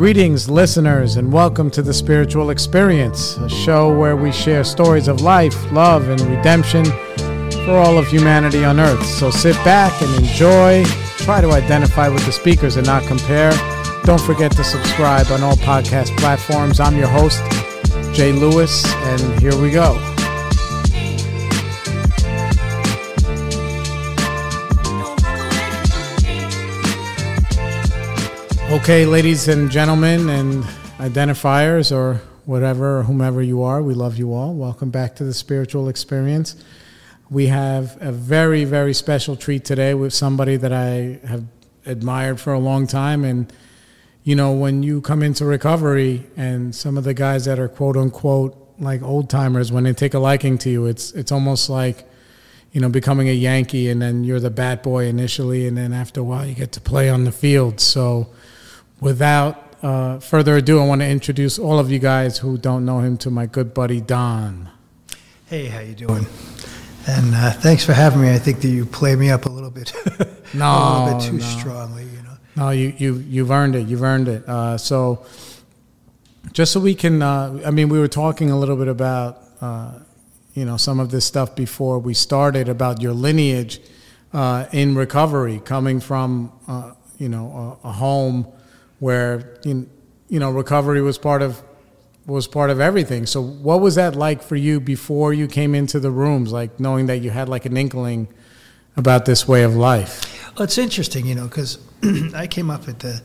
Greetings, listeners, and welcome to the Spiritual Experience, a show where we share stories of life, love, and redemption for all of humanity on earth. So sit back and enjoy. Try to identify with the speakers and not compare. Don't forget to subscribe on all podcast platforms. I'm your host, Jay Lewis, and here we go. Okay, ladies and gentlemen, and identifiers, or whatever, or whomever you are, we love you all. Welcome back to the spiritual experience. We have a very, very special treat today with somebody that I have admired for a long time. And, you know, when you come into recovery and some of the guys that are quote unquote like old timers, when they take a liking to you, it's, it's almost like, you know, becoming a Yankee and then you're the bat boy initially, and then after a while you get to play on the field. So, without uh, further ado, I want to introduce all of you guys who don't know him to my good buddy Don. Hey, how you doing? And uh, thanks for having me. I think that you play me up a little bit, No, a little bit too no. strongly. You know. No, you you you've earned it. You've earned it. Uh, so, just so we can, uh, I mean, we were talking a little bit about, uh, you know, some of this stuff before we started about your lineage uh, in recovery, coming from, uh, you know, a, a home where you, know recovery was part of was part of everything. So, what was that like for you before you came into the rooms? Like knowing that you had like an inkling about this way of life. Well, it's interesting, you know, because I came up at the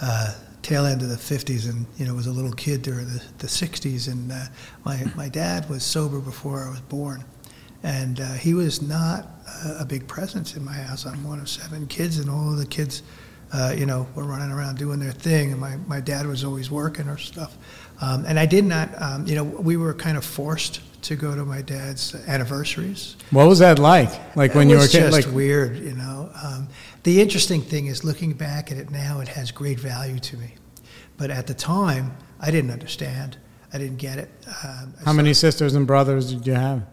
uh, tail end of the 50s and, you know, was a little kid during the, the 60s. And uh, my, my dad was sober before I was born. And uh, he was not a, a big presence in my house. I'm one of seven kids, and all of the kids, uh, you know, were running around doing their thing. And my, my dad was always working or stuff. Um, and I did not, um, you know, we were kind of forced to go to my dad's anniversaries. What was that like? Like when it you were a kid? just Like weird, you know. Um, the interesting thing is looking back at it now, it has great value to me. But at the time, I didn't understand. I didn't get it. Um, how many sisters and brothers did you have?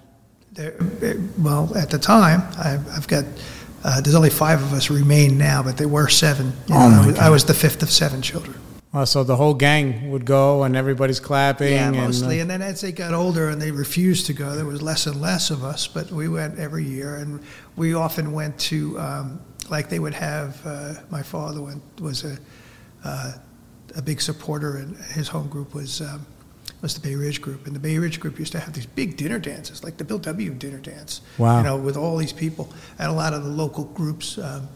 there, well, at the time, I, I've got. Uh, there's only five of us remain now, but there were seven. You Oh, know, my I, was, I was the fifth of seven children. Oh, so the whole gang would go and everybody's clapping. Yeah, and, uh, mostly. And then as they got older and they refused to go, there was less and less of us, but we went every year. And we often went to, um, like they would have, uh, my father went, was a, uh, a big supporter, and his home group was, um, was the Bay Ridge group. And the Bay Ridge group used to have these big dinner dances, like the Bill W. dinner dance. Wow. You know, with all these people. And a lot of the local groups, um,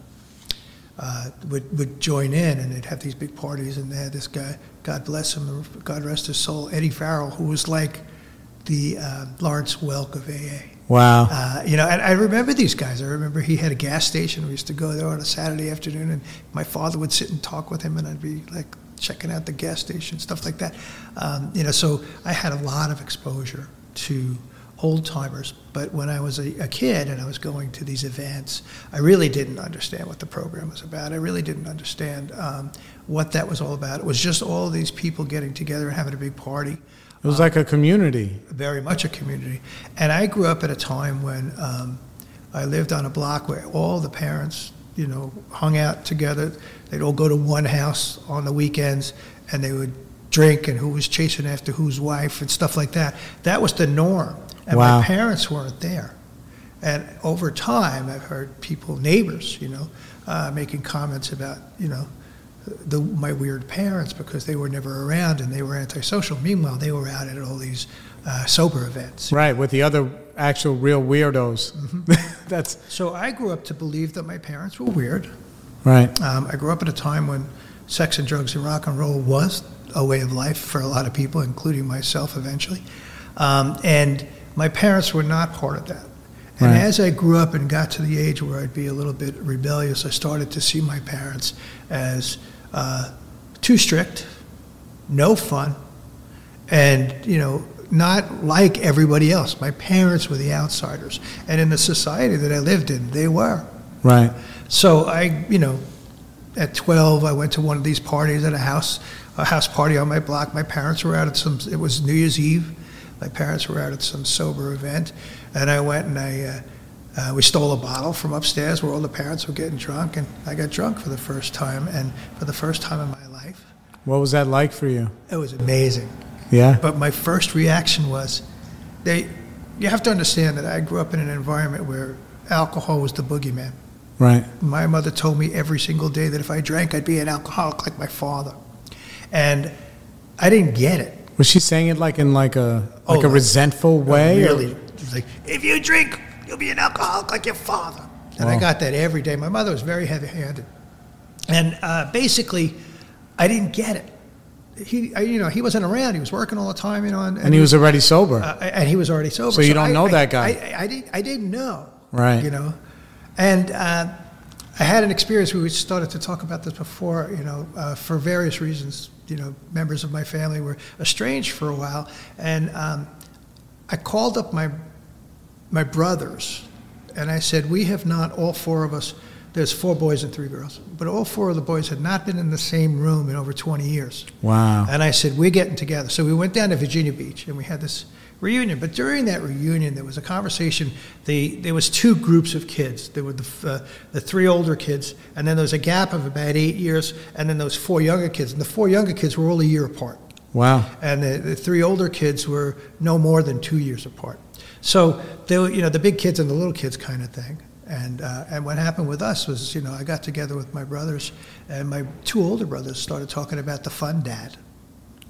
uh, would, would join in and they'd have these big parties and they had this guy, God bless him, God rest his soul, Eddie Farrell, who was like the uh, Lawrence Welk of AA. wow. Uh, you know, and I remember these guys. I remember he had a gas station. We used to go there on a Saturday afternoon, and my father would sit and talk with him, and I'd be like checking out the gas station, stuff like that. Um, you know, so I had a lot of exposure to old timers. But when I was a, a kid and I was going to these events, I really didn't understand what the program was about. I really didn't understand um, what that was all about. It was just all these people getting together and having a big party it was like a community. very much a community. And I grew up at a time when um, I lived on a block where all the parents, you know, hung out together. They'd all go to one house on the weekends and they would drink and who was chasing after whose wife and stuff like that. That was the norm. And Wow. my parents weren't there. And over time, I've heard people, neighbors, you know, uh, making comments about, you know, the, my weird parents because they were never around and they were antisocial. Meanwhile, they were out at all these uh, sober events. Right, with the other actual real weirdos. Mm-hmm. That's So I grew up to believe that my parents were weird. Right. Um, I grew up at a time when sex and drugs and rock and roll was a way of life for a lot of people, including myself eventually. Um, and my parents were not part of that. And Right. as I grew up and got to the age where I'd be a little bit rebellious, I started to see my parents as uh, too strict, no fun, and, you know, not like everybody else. My parents were the outsiders. And in the society that I lived in, they were. Right. So I, you know, at 12, I went to one of these parties at a house, a house party on my block. My parents were out at some, it was New Year's Eve. My parents were out at some sober event. And I went and I, uh, uh, we stole a bottle from upstairs where all the parents were getting drunk. And I got drunk for the first time. And for the first time in my life, What was that like for you? It was amazing. Yeah. But my first reaction was, they. You have to understand that I grew up in an environment where alcohol was the boogeyman. Right. My mother told me every single day that if I drank, I'd be an alcoholic like my father, and I didn't get it. Was she saying it like in like a Oh, like a like- resentful way? Really, like if you drink, you'll be an alcoholic like your father. And I got that every day. My mother was very heavy-handed, and uh, basically, I didn't get it. He, I, you know, he wasn't around. He was working all the time, you know, and, And he was already sober. uh, and he was already sober. So you don't I- know I- that guy? I, I, didn't. I didn't know. Right. You know, and uh, I had an experience. We started to talk about this before. You know, uh, for various reasons. You know, members of my family were estranged for a while, and um, I called up my my brothers, and I said, "We have not all four of us." There's four boys and three girls, but all four of the boys had not been in the same room in over 20 years. wow. And I said, We're getting together. So we went down to Virginia Beach and we had this reunion. But during that reunion, there was a conversation. The, there was two groups of kids. There were the, uh, the three older kids, and then there was a gap of about eight years, and then those four younger kids. And the four younger kids were all a year apart. Wow. And the, the three older kids were no more than two years apart. So they were, you know, the big kids and the little kids kind of thing. And, uh, and what happened with us was, you know, I got together with my brothers, and my two older brothers started talking about the fun dad.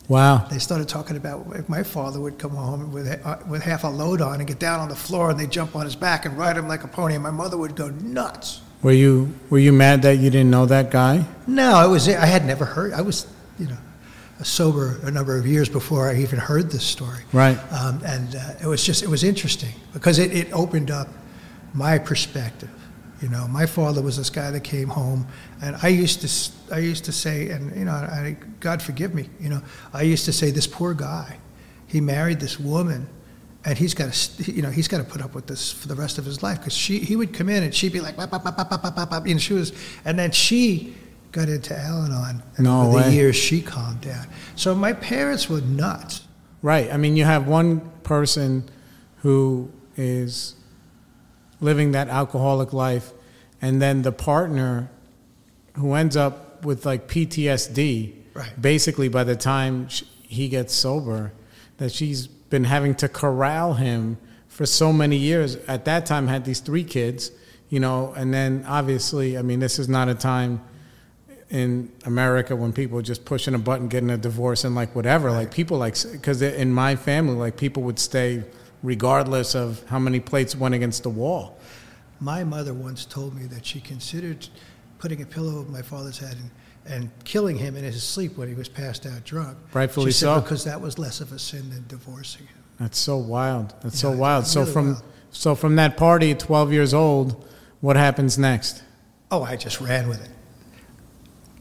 Wow. They started talking about if my father would come home with uh, with half a load on and get down on the floor, and they'd jump on his back and ride him like a pony, and my mother would go nuts. Were you were you mad that you didn't know that guy? No, I was I had never heard. I was you know sober a number of years before I even heard this story. Right. Um, and uh, it was just it was interesting because it, it opened up my perspective. You know, my father was this guy that came home, and I used to I used to say, and you know, I, God forgive me, you know, I used to say this poor guy, he married this woman, and he's got to you know he's got to put up with this for the rest of his life because she he would come in and she'd be like, "Bop, bop, bop, bop, bop, bop, bop, bop," you know, she was, and then she got into Al-Anon, and No over the years she calmed down. So my parents were nuts. Right. I mean, you have one person who is living that alcoholic life, and then the partner who ends up with like PTSD. Right. Basically, by the time he gets sober, that she's been having to corral him for so many years. At that time, had these three kids, you know, and then obviously, I mean, this is not a time in America when people are just pushing a button, getting a divorce, and like whatever. Like people like because in my family, like people would stay regardless of how many plates went against the wall. My mother once told me that she considered putting a pillow over my father's head and, and killing him in his sleep when he was passed out drunk. Rightfully she said so. Because that was less of a sin than divorcing him. That's so wild. That's Yeah, so wild. So really from wild. so from that party at 12 years old, what happens next? Oh, I just ran with it.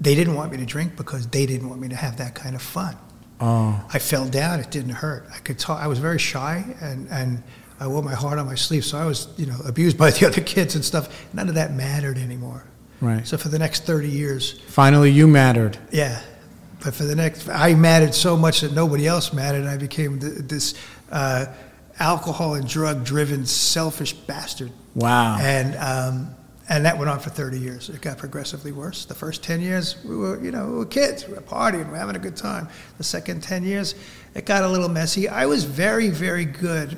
They didn't want me to drink because they didn't want me to have that kind of fun. Oh, I fell down. It didn't hurt. I could talk. I was very shy, and, and I wore my heart on my sleeve. So I was, you know, abused by the other kids and stuff. None of that mattered anymore. right. So for the next 30 years, Finally, you mattered. Yeah, but for the next, I mattered so much that nobody else mattered, and I became th- this uh, alcohol and drug driven, selfish bastard. Wow. And um, and that went on for 30 years. It got progressively worse. The first 10 years, we were, you know, we were kids. We were partying. We were having a good time. The second 10 years, it got a little messy. I was very, very good.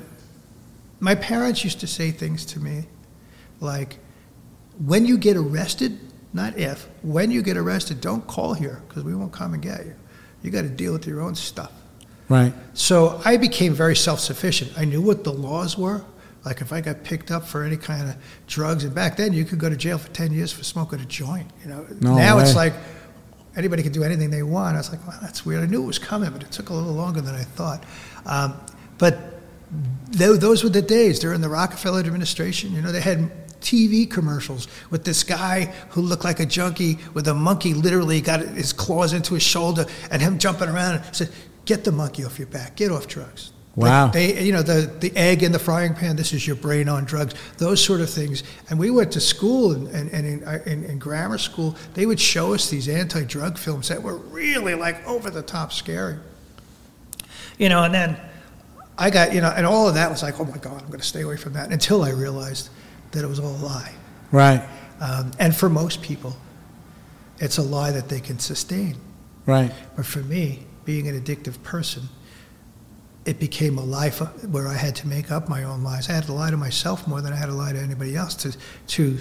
My parents used to say things to me like, when you get arrested, not if, when you get arrested, don't call here because we won't come and get you. You got to deal with your own stuff. Right. So I became very self sufficient. I knew what the laws were. Like if I got picked up for any kind of drugs, and back then you could go to jail for 10 years for smoking a joint. You know, No now it's like anybody can do anything they want. I was like, well, that's weird. I knew it was coming, but it took a little longer than I thought. Um, but th- those were the days during the Rockefeller administration. You know, they had TV commercials with this guy who looked like a junkie with a monkey literally got his claws into his shoulder and him jumping around and said, Get the monkey off your back, get off drugs. Wow. they, you know, the, the egg in the frying pan, this is your brain on drugs, those sort of things. And we went to school and, and, and in, uh, in, in grammar school, they would show us these anti drug films that were really like over the top scary. You know, and then I got, you know, and all of that was like, oh my God, I'm going to stay away from that until I realized that it was all a lie. Right. Um, and for most people, it's a lie that they can sustain. Right. But for me, being an addictive person, it became a life where I had to make up my own lies. I had to lie to myself more than I had to lie to anybody else to, to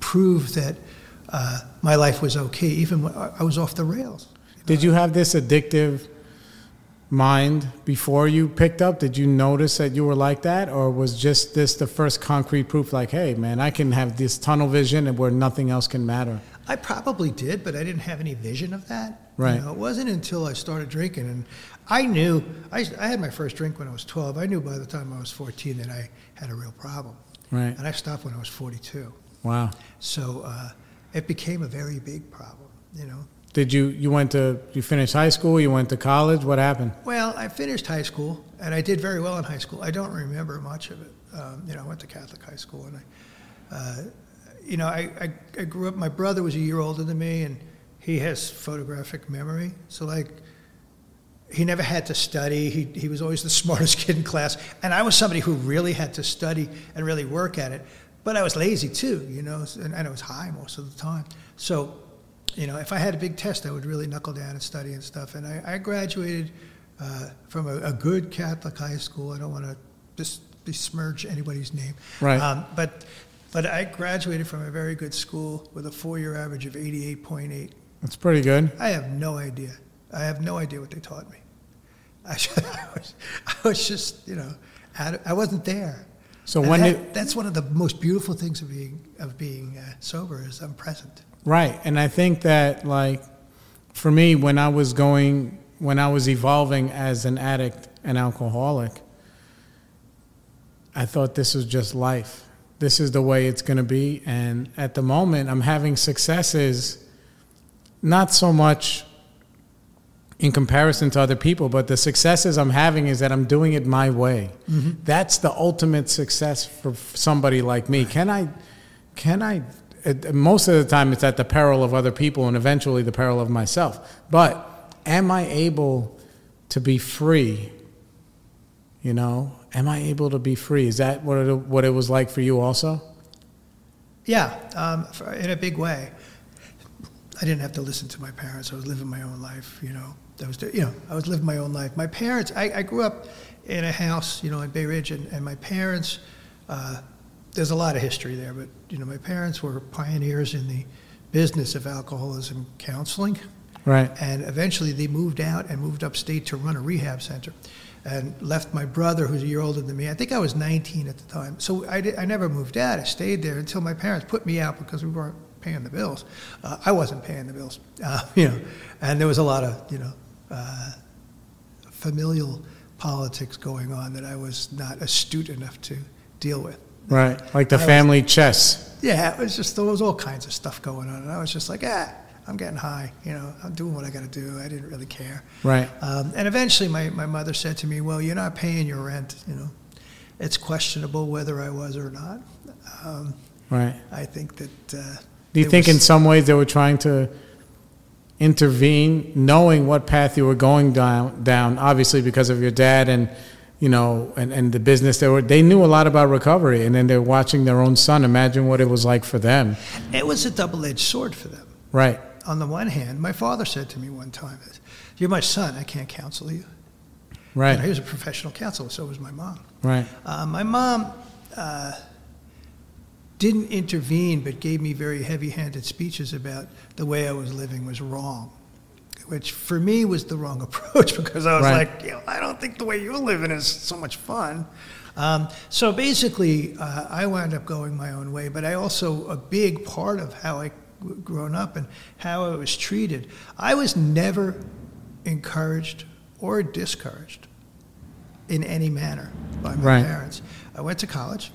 prove that uh, my life was okay, even when I was off the rails. Did you have this addictive mind before you picked up? Did you notice that you were like that? Or was just this the first concrete proof like, hey, man, I can have this tunnel vision and where nothing else can matter? I probably did, but I didn't have any vision of that. Right. You know, it wasn't until I started drinking, and I knew I, I had my first drink when I was 12. I knew by the time I was 14 that I had a real problem. Right. And I stopped when I was 42. Wow. So uh, it became a very big problem, you know. Did you you went to you finished high school? You went to college? What happened? Well, I finished high school, and I did very well in high school. I don't remember much of it. Um, you know, I went to Catholic high school, and I, uh, you know, I, I, I grew up. My brother was a year older than me, and he has photographic memory. So like, he never had to study. He he was always the smartest kid in class, and I was somebody who really had to study and really work at it. But I was lazy too, you know, and, and I was high most of the time. So you know, if I had a big test, I would really knuckle down and study and stuff. And I, I graduated uh, from a, a, good Catholic high school. I don't want to just besmirch anybody's name, right? Um, but but I graduated from a very good school with a four-year average of 88.8. That's pretty good. I have no idea. I have no idea what they taught me. I, I was, I was just, you know, I wasn't there. So and when that, that's one of the most beautiful things of being of being uh, sober is I'm present. Right. And I think that, like, for me, when I was going, when I was evolving as an addict and alcoholic, I thought this was just life. This is the way it's going to be. And at the moment, I'm having successes, not so much in comparison to other people, but the successes I'm having is that I'm doing it my way. Mm-hmm. That's the ultimate success for somebody like me. Can I, can I most of the time it's at the peril of other people and eventually the peril of myself. But am I able to be free? You know, am I able to be free? Is that what it, what it was like for you also? Yeah, um, in a big way. I didn't have to listen to my parents. I was living my own life. You know, I was you know I was living my own life. My parents. I, I grew up in a house, you know, in Bay Ridge, and, and my parents. Uh, there's a lot of history there, but you know, my parents were pioneers in the business of alcoholism counseling. Right. And eventually they moved out and moved upstate to run a rehab center and left my brother, who's a year older than me. I think I was 19 at the time. So I, did, I never moved out. I stayed there until my parents put me out because we weren't paying the bills. Uh, I wasn't paying the bills, uh, you know, and there was a lot of, you know, uh, familial politics going on that I was not astute enough to deal with. Right, like the I family was, chess. Yeah, it was just there was all kinds of stuff going on, and I was just like, ah, I'm getting high. You know, I'm doing what I got to do. I didn't really care. Right. Um, and eventually, my, my mother said to me, "Well, you're not paying your rent. You know, it's questionable whether I was or not." Um, right. I think that. Uh, do you think, was, in some ways, they were trying to intervene, knowing what path you were going down? Down, obviously, because of your dad and you know, and, and the business they were, they knew a lot about recovery, and then they're watching their own son. Imagine what it was like for them. It was a double-edged sword for them. Right. On the one hand, my father said to me one time, "You're my son. I can't counsel you." Right. You know, he was a professional counselor. So was my mom. Right. Uh, my mom uh, didn't intervene, but gave me very heavy-handed speeches about the way I was living was wrong which for me was the wrong approach because I was right. like, you know, I don't think the way you're living is so much fun. Um, so basically, uh, I wound up going my own way, but I also, a big part of how I grown up and how I was treated, I was never encouraged or discouraged in any manner by my right. parents. I went to college.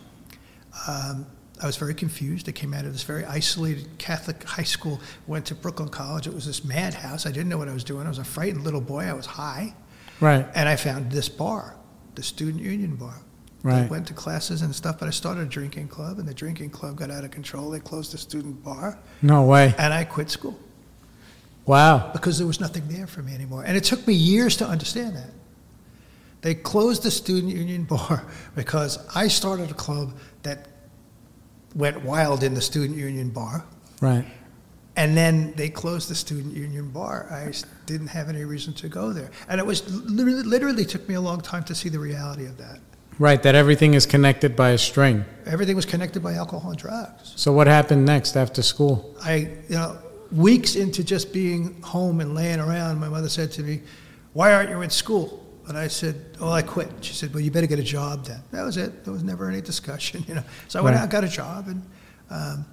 Um, I was very confused. I came out of this very isolated Catholic high school, went to Brooklyn College. It was this madhouse. I didn't know what I was doing. I was a frightened little boy. I was high. Right. And I found this bar, the Student Union Bar. Right. I went to classes and stuff, but I started a drinking club, and the drinking club got out of control. They closed the student bar. No way. And I quit school. Wow. Because there was nothing there for me anymore. And it took me years to understand that. They closed the student union bar because I started a club that went wild in the student union bar. Right. and then they closed the student union bar. I didn't have any reason to go there, and it was literally, literally took me a long time to see the reality of that. Right, that everything is connected by a string. Everything was connected by alcohol and drugs. So what happened next after school? I, you know, weeks into just being home and laying around, my mother said to me, "Why aren't you in school?" And I said, "Oh, I quit." She said, "Well, you better get a job then." That was it. There was never any discussion, you know. So I went Right. out, got a job, and. Um,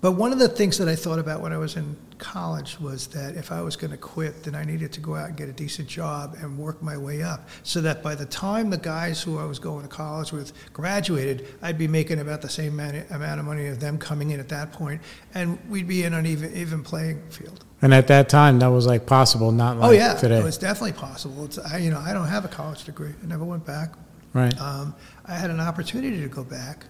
but one of the things that I thought about when I was in college was that if I was going to quit, then I needed to go out and get a decent job and work my way up, so that by the time the guys who I was going to college with graduated, I'd be making about the same amount amount of money as them coming in at that point, and we'd be in an even even playing field. And at that time, that was like possible, not like oh yeah, today. it was definitely possible. It's, I, you know, I don't have a college degree. I never went back. right. Um, I had an opportunity to go back,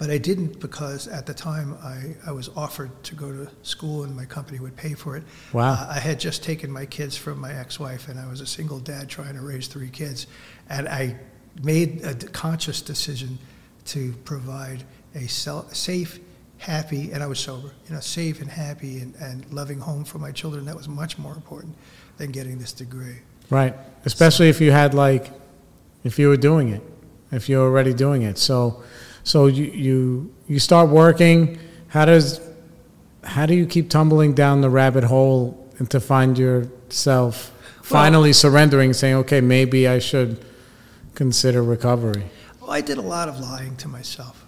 but I didn't because at the time I, I was offered to go to school and my company would pay for it. Wow. Uh, I had just taken my kids from my ex-wife and I was a single dad trying to raise three kids, and I made a conscious decision to provide a safe, happy, and I was sober, you know, safe and happy and, and loving home for my children. That was much more important than getting this degree. Right. Especially if you had like, if you were doing it, if you're already doing it. So, so you you you start working. How does how do you keep tumbling down the rabbit hole and to find yourself finally surrendering, saying, okay, maybe I should consider recovery. Well, I did a lot of lying to myself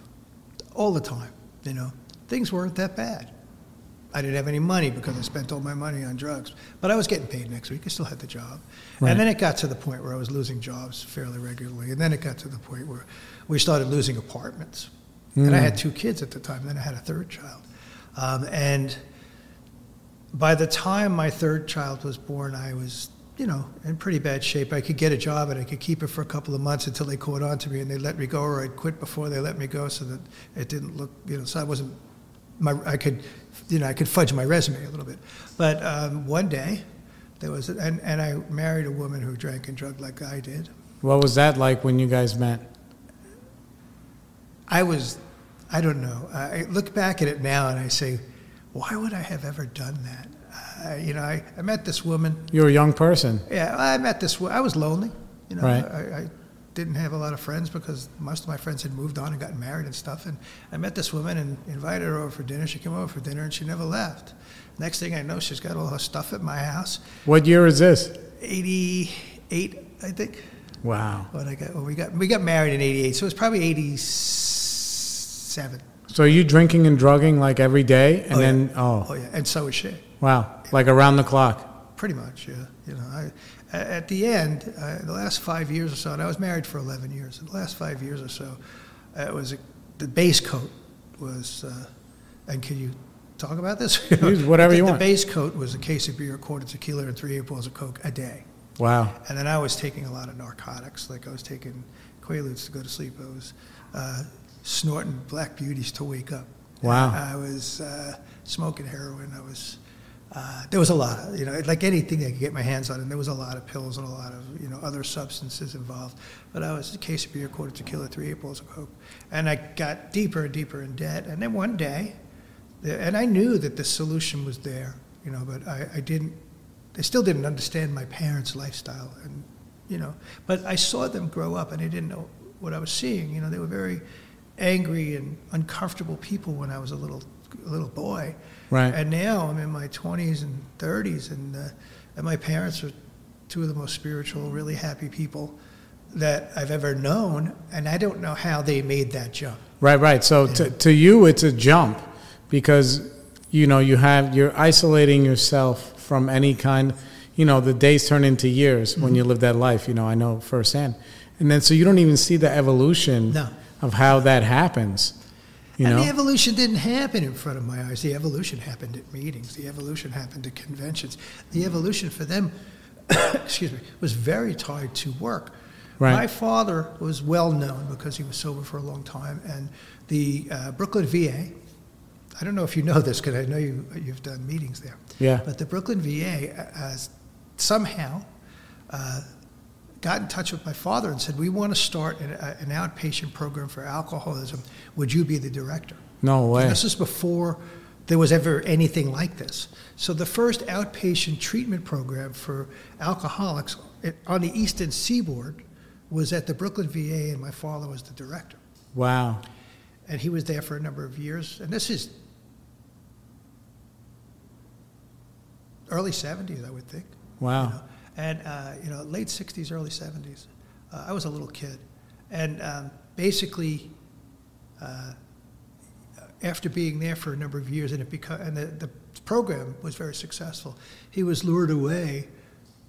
all the time. You know, things weren't that bad. I didn't have any money because I spent all my money on drugs, but I was getting paid next week. I still had the job, Right. and then it got to the point where I was losing jobs fairly regularly, and then it got to the point where we started losing apartments. And I Mm. had two kids at the time. Then I had a third child, um, and by the time my third child was born, I was, you know, in pretty bad shape. I could get a job and I could keep it for a couple of months until they caught on to me and they let me go, or I'd quit before they let me go, so that it didn't look, you know, so I wasn't, my, I could, you know, I could fudge my resume a little bit. But um, one day, there was, and, and I married a woman who drank and drugged like I did. What was that like when you guys met? I was, I don't know. I look back at it now and I say, why would I have ever done that? Uh, you know, I, I met this woman. You're a young person. Yeah, I met this. I was lonely. You know, Right. I, I didn't have a lot of friends because most of my friends had moved on and gotten married and stuff. And I met this woman and invited her over for dinner. She came over for dinner and she never left. Next thing I know, she's got all her stuff at my house. What year is this? Eighty-eight, I think. Wow. What I got? Well, we got we got married in '88, so it was probably '87. So are you drinking and drugging like every day, and Oh, yeah. then oh, Oh yeah, and so is she. wow, like around the clock. Pretty much, yeah. You know, I, at the end, uh, the last five years or so, and I was married for 11 years. In the last five years or so, uh, it was a, the base coat was, uh, and can you talk about this? Use whatever the, you the base coat was a case of beer, a quart of tequila, and three eight of coke a day. Wow. And then I was taking a lot of narcotics, like I was taking Quaaludes to go to sleep. I was uh, snorting Black Beauties to wake up. Wow. I was uh, smoking heroin. I was. Uh, there was a lot of, you know, like anything I could get my hands on, and there was a lot of pills and a lot of, you know, other substances involved. But I was a case of beer, quarter tequila, three eight balls of coke, and I got deeper and deeper in debt. And then one day, and I knew that the solution was there, you know, but I, I didn't. I still didn't understand my parents' lifestyle, and you know, but I saw them grow up, and I didn't know what I was seeing. You know, they were very angry and uncomfortable people when I was a little a little boy. Right. And now I'm in my 20s and 30s, and, uh, and my parents are two of the most spiritual, really happy people that I've ever known, and I don't know how they made that jump. Right, right. So to, to you, it's a jump because you know you have you're isolating yourself from any kind. You know, the days turn into years when you live that life. You know, I know firsthand, and then so you don't even see the evolution No. Of how that happens. You and know, the evolution didn't happen in front of my eyes. The evolution happened at meetings. The evolution happened at conventions. The evolution for them, excuse me, was very tied to work. Right. My father was well known because he was sober for a long time, and the uh, Brooklyn VA. I don't know if you know this because I know you, you've done meetings there. Yeah. But the Brooklyn VA uh, somehow uh, got in touch with my father and said, "We want to start an, uh, an outpatient program for alcoholism. Would you be the director?" no way. And this is before there was ever anything like this. So the first outpatient treatment program for alcoholics on the eastern seaboard was at the Brooklyn VA, and my father was the director. Wow. And he was there for a number of years. And this is early 70s, I would think. Wow. You know? And, uh, you know, late 60s, early 70s. Uh, I was a little kid. And um, basically, uh, after being there for a number of years, and, it beca- and the, the program was very successful, he was lured away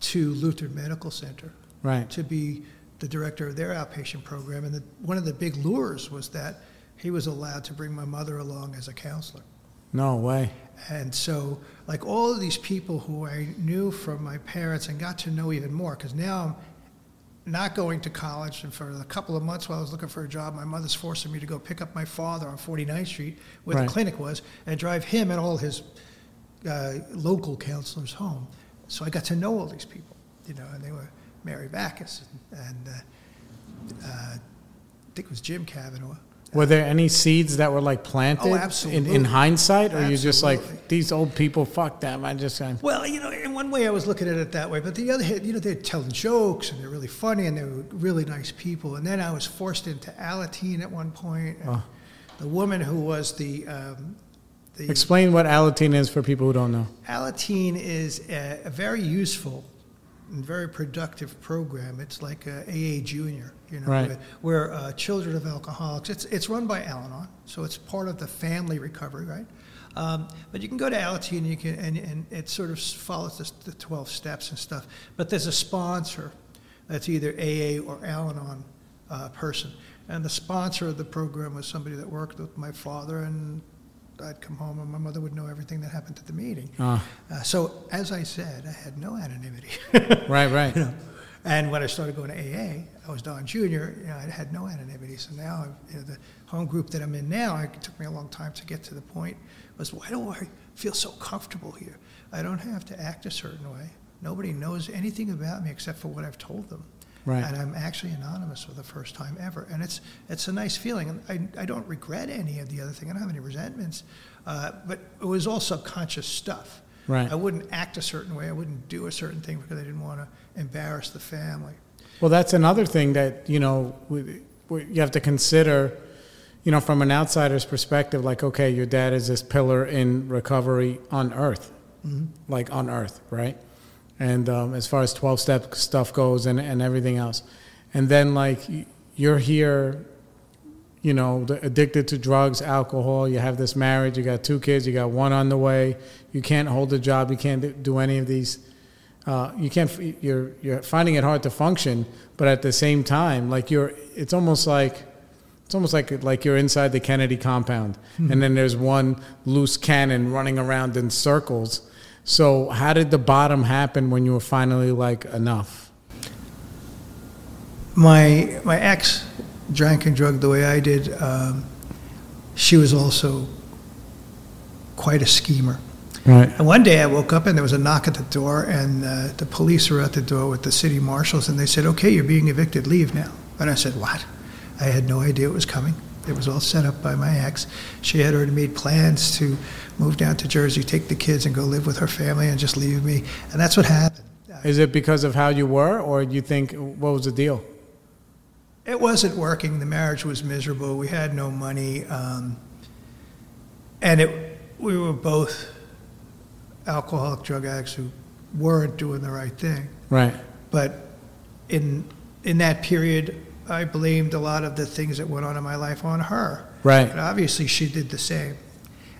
to Lutheran Medical Center Right. to be the director of their outpatient program. And the, one of the big lures was that he was allowed to bring my mother along as a counselor. No way. And so, like all of these people who I knew from my parents and got to know even more, because now I'm not going to college. And for a couple of months while I was looking for a job, my mother's forcing me to go pick up my father on 49th Street, where Right. the clinic was, and drive him and all his uh, local counselors home. So I got to know all these people, you know, and they were Mary Backus and, and uh, uh, I think it was Jim Kavanaugh. Were there any seeds that were like planted Oh, in, absolutely. in hindsight, or you just like these old people? Fuck them. I just I'm, Well, you know, in one way I was looking at it that way, but the other hand, you know, they're telling jokes and they're really funny and they were really nice people. And then I was forced into Alateen at one point. Oh. The woman who was the, um, the explain what Alateen is for people who don't know. Alateen is a, a very useful and very productive program. It's like a AA Junior, you know, Right. where, uh, children of alcoholics. It's it's run by Al-Anon, so it's part of the family recovery, right? Um, but you can go to Alateen and you can and, and it sort of follows the, the twelve steps and stuff. But there's a sponsor that's either AA or Al-Anon uh, person, and the sponsor of the program was somebody that worked with my father and. I'd come home and my mother would know everything that happened at the meeting. Ah. Uh, so, as I said, I had no anonymity. Right, right. you know, and when I started going to AA, I was Don Jr. You know, I had no anonymity. So now, you know, the home group that I'm in now, it took me a long time to get to the point. Was why do I feel so comfortable here? I don't have to act a certain way. Nobody knows anything about me except for what I've told them. Right. And I'm actually anonymous for the first time ever, and it's it's a nice feeling. And I, I don't regret any of the other thing. I don't have any resentments, uh, but it was all subconscious stuff. Right. I wouldn't act a certain way. I wouldn't do a certain thing because I didn't want to embarrass the family. Well, that's another thing that you know we, we, you have to consider. You know, from an outsider's perspective, like, okay, your dad is this pillar in recovery on Earth, like on Earth, right? And um, as far as twelve step stuff goes, and and everything else, and then like you're here, you know, addicted to drugs, alcohol. You have this marriage. You got two kids. You got one on the way. You can't hold a job. You can't do- do any of these uh, you can't you're you're finding it hard to function but at the same time like you're it's almost like it's almost like like you're inside the Kennedy compound and then there's one loose cannon running around in circles so how did the bottom happen when you were finally like enough My my ex drank and drugged the way I did. Um, she was also quite a schemer. right And one day I woke up and there was a knock at the door, and uh, the police were at the door with the city marshals, and they said, "Okay, you're being evicted. Leave now." And I said, "What?" I had no idea it was coming. It was all set up by my ex. She had already made plans to move down to Jersey, take the kids, and go live with her family, and just leave me. And that's what happened. is it because of how you were or do you think what was the deal It wasn't working. The marriage was miserable. We had no money, um, and it. We were both alcoholic drug addicts who weren't doing the right thing. right But in in that period, I blamed a lot of the things that went on in my life on her. right And obviously, she did the same.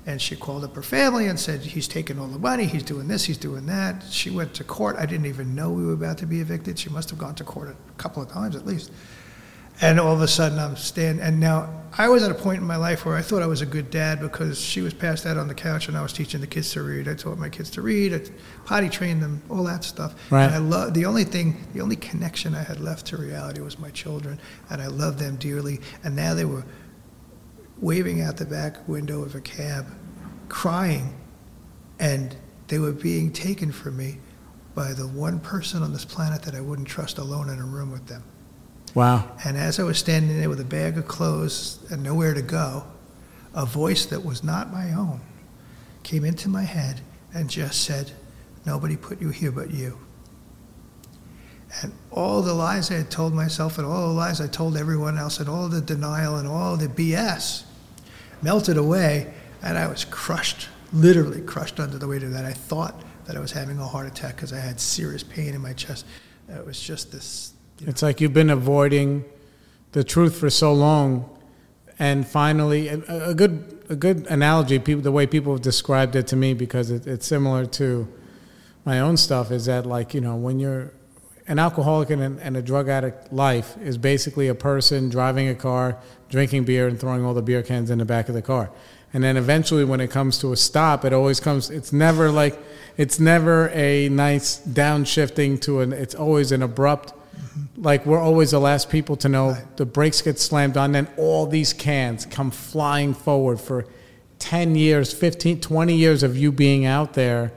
And she called up her family and said, He's taking all the money, he's doing this, he's doing that. She went to court. I didn't even know we were about to be evicted. She must have gone to court a couple of times at least. And all of a sudden, I'm standing. And now, I was at a point in my life where I thought I was a good dad because she was passed out on the couch and I was teaching the kids to read. I taught my kids to read, I potty trained them, all that stuff. Right. And I love the only thing, the only connection I had left to reality was my children, and I loved them dearly. And now they were waving out the back window of a cab, crying, and they were being taken from me by the one person on this planet that I wouldn't trust alone in a room with them. Wow And as I was standing there with a bag of clothes and nowhere to go, a voice that was not my own came into my head and just said, Nobody put you here but you. And all the lies I had told myself, and all the lies I told everyone else, and all the denial and all the BS melted away, and I was crushed, literally crushed under the weight of that. I thought that I was having a heart attack because I had serious pain in my chest. It was just this. Know. It's like you've been avoiding the truth for so long, and finally, a, a good a good analogy. People, the way people have described it to me, because it, it's similar to my own stuff, is that like you know when you're an alcoholic and, and a drug addict life is basically a person driving a car, drinking beer, and throwing all the beer cans in the back of the car. And then eventually, when it comes to a stop, it always comes. It's never like, it's never a nice downshifting to an. It's always an abrupt. Like we're always the last people to know. Right. The brakes get slammed on, then all these cans come flying forward for 10 years, 15, 20 years of you being out there.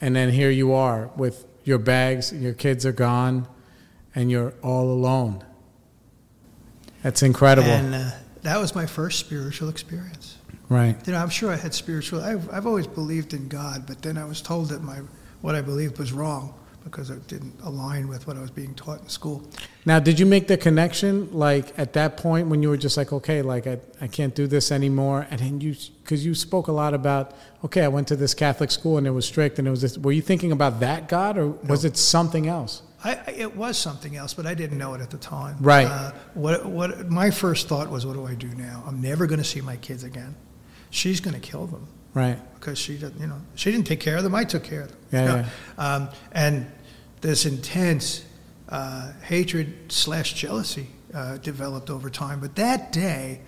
And then here you are with your bags, your kids are gone, and you're all alone. That's incredible. And uh, that was my first spiritual experience. Right. You know, I'm sure I had spiritual. I've, I've always believed in God, but then I was told that my what I believed was wrong because it didn't align with what I was being taught in school. Now, did you make the connection, like at that point when you were just like, okay, like I, I can't do this anymore? And then you, because you spoke a lot about, okay, I went to this Catholic school and it was strict and it was this, were you thinking about that God or was it something else? I, it was something else, but I didn't know it at the time. Right. Uh, what, what, my first thought was, what do I do now? I'm never going to see my kids again. She's going to kill them. Right. Because she didn't, you know, she didn't take care of them. I took care of them. Yeah. You know? yeah. Um, and this intense uh, hatred slash jealousy uh, developed over time. But that day,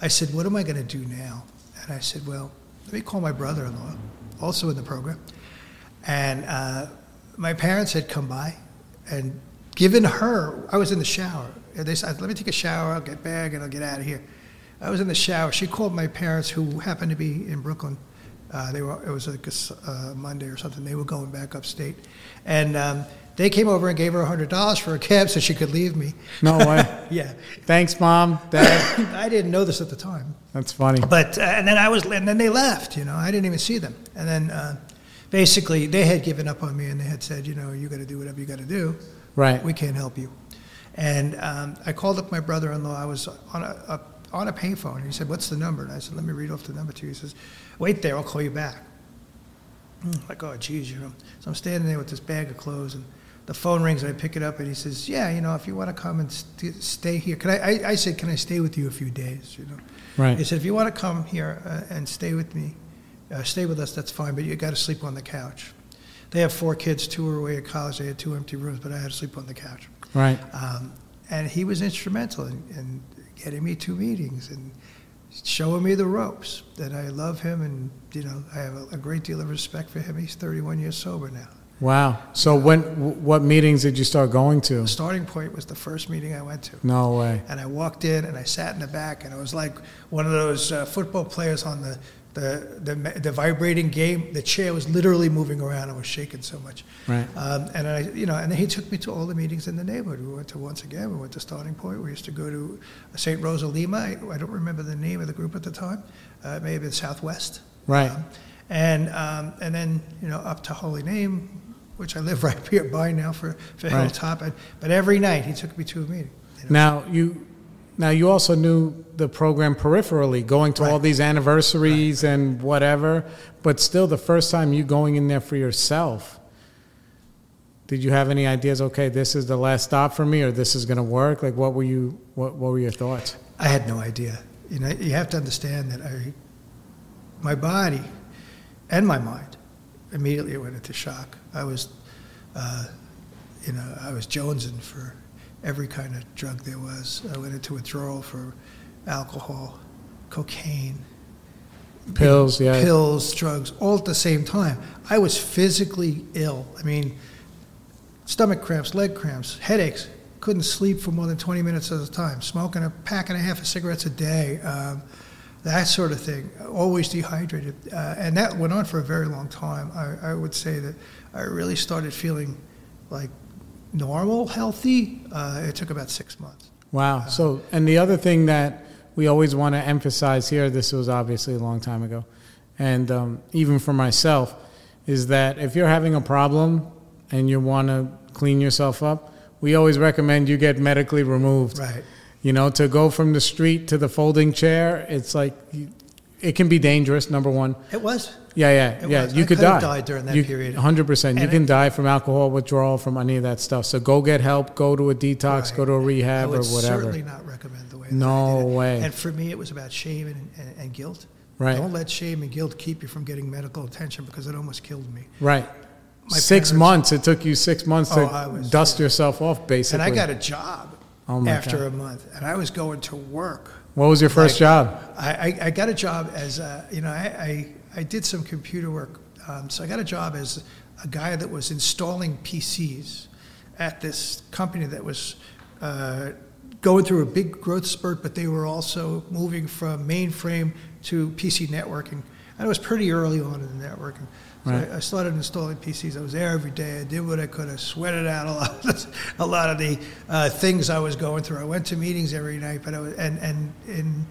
I said, "What am I going to do now?" And I said, "Well, let me call my brother-in-law, also in the program." And uh, my parents had come by and given her. I was in the shower. And they said, "Let me take a shower. I'll get back and I'll get out of here." I was in the shower. She called my parents, who happened to be in Brooklyn. Uh, they were. It was like a uh, Monday or something. They were going back upstate, and um, they came over and gave her hundred dollars for a cab so she could leave me. No way. yeah. Thanks, mom. Dad. I didn't know this at the time. That's funny. But uh, and then I was, and then they left. You know, I didn't even see them. And then uh, basically they had given up on me and they had said, you know, you got to do whatever you got to do. Right. We can't help you. And um, I called up my brother-in-law. I was on a, a on a payphone. And he said, "What's the number?" And I said, "Let me read off the number to you." He says, "Wait there. I'll call you back." I'm like, oh, geez, you know. So I'm standing there with this bag of clothes, and the phone rings and I pick it up and he says, "Yeah, you know, if you want to come and st- stay here, can I, I?" I said, "Can I stay with you a few days?" You know. Right. He said, "If you want to come here uh, and stay with me, uh, stay with us. That's fine, but you got to sleep on the couch." They have four kids. Two were away at college. They had two empty rooms, but I had to sleep on the couch. Right. Um, and he was instrumental in, in getting me to meetings and showing me the ropes. That I love him, and you know, I have a, a great deal of respect for him. He's 31 years sober now. Wow. So when what meetings did you start going to? The starting point was the first meeting I went to. No way. And I walked in and I sat in the back and I was like one of those uh, football players on the, the, the the vibrating game. The chair was literally moving around. I was shaking so much. Right. Um, and I, you know, and then he took me to all the meetings in the neighborhood. We went to once again. We went to Starting Point. We used to go to St. Rosa Lima. I, I don't remember the name of the group at the time. Uh, it may have been Southwest. Right. Um, and um, and then you know up to Holy Name, which I live right here by now for, for Right. Hilltop. And, but every night he took me to a meeting. you know. Now you, now you also knew the program peripherally, going to all these anniversaries and whatever. But still, the first time you going in there for yourself, did you have any ideas? Okay, this is the last stop for me, or this is going to work. Like, what were you? What What were your thoughts? I had no idea. You know, you have to understand that I, my body and my mind immediately went into shock. I was, uh, you know, I was jonesing for every kind of drug there was. I went into withdrawal for alcohol, cocaine, Pills, yeah. pills, drugs, all at the same time. I was physically ill. I mean, stomach cramps, leg cramps, headaches. Couldn't sleep for more than 20 minutes at a time. Smoking a pack and a half of cigarettes a day, um, that sort of thing. Always dehydrated. Uh, and that went on for a very long time. I, I would say that I really started feeling like normal, healthy. Uh, it took about six months. Wow. So, and the other thing that we always want to emphasize here, this was obviously a long time ago, and um, even for myself, is that if you're having a problem and you want to clean yourself up, we always recommend you get medically removed. Right. You know, to go from the street to the folding chair, it's like it can be dangerous. Number one, It was. yeah, yeah, It yeah. was. You I could could die. died during that You- period. 100%. You And can it- die from alcohol withdrawal, from any of that stuff. So go get help. Go to a detox. Right. Go to a rehab or whatever. certainly not recommend the way. No I did it. way. And for me, it was about shame and, and, and guilt. Right. Don't let shame and guilt keep you from getting medical attention because it almost killed me. Right. My six parents- months. It took you six months Oh, to was- dust yourself off, basically. And I got a job Oh, after God. a month, and I was going to work. What was your first like- job? I, I, got a job as a, you know, I, I, I did some computer work. Um, so I got a job as a guy that was installing PCs at this company that was uh, going through a big growth spurt, but they were also moving from mainframe to PC networking. And it was pretty early on in the networking. So Right. I, I started installing PCs. I was there every day. I did what I could. I sweated out a lot, of, a lot of the uh, things I was going through. I went to meetings every night, but I was, and and in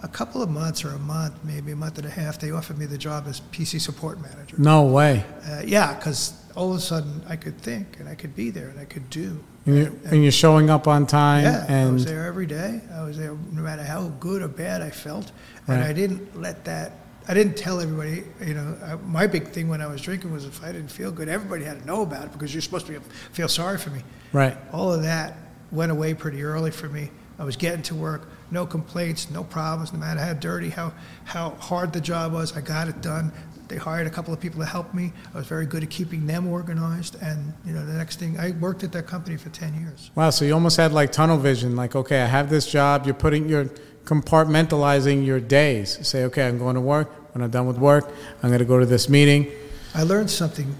a couple of months or a month, maybe a month and a half, they offered me the job as PC support manager. No way. Uh, yeah, because all of a sudden I could think and I could be there and I could do. And you're, and you're showing up on time. Yeah, I was there every day. I was there no matter how good or bad I felt, and Right. I didn't let that. I didn't tell everybody. You know, I, my big thing when I was drinking was if I didn't feel good, everybody had to know about it because you're supposed to be, feel sorry for me. right. All of that went away pretty early for me. I was getting to work, no complaints, no problems, no matter how dirty, how, how hard the job was, I got it done. They hired a couple of people to help me. I was very good at keeping them organized. And, you know, the next thing, I worked at that company for 10 years. Wow. So you almost had like tunnel vision. Like, okay, I have this job. You're putting, you're compartmentalizing your days. Say, okay, I'm going to work. When I'm done with work, I'm going to go to this meeting. I learned something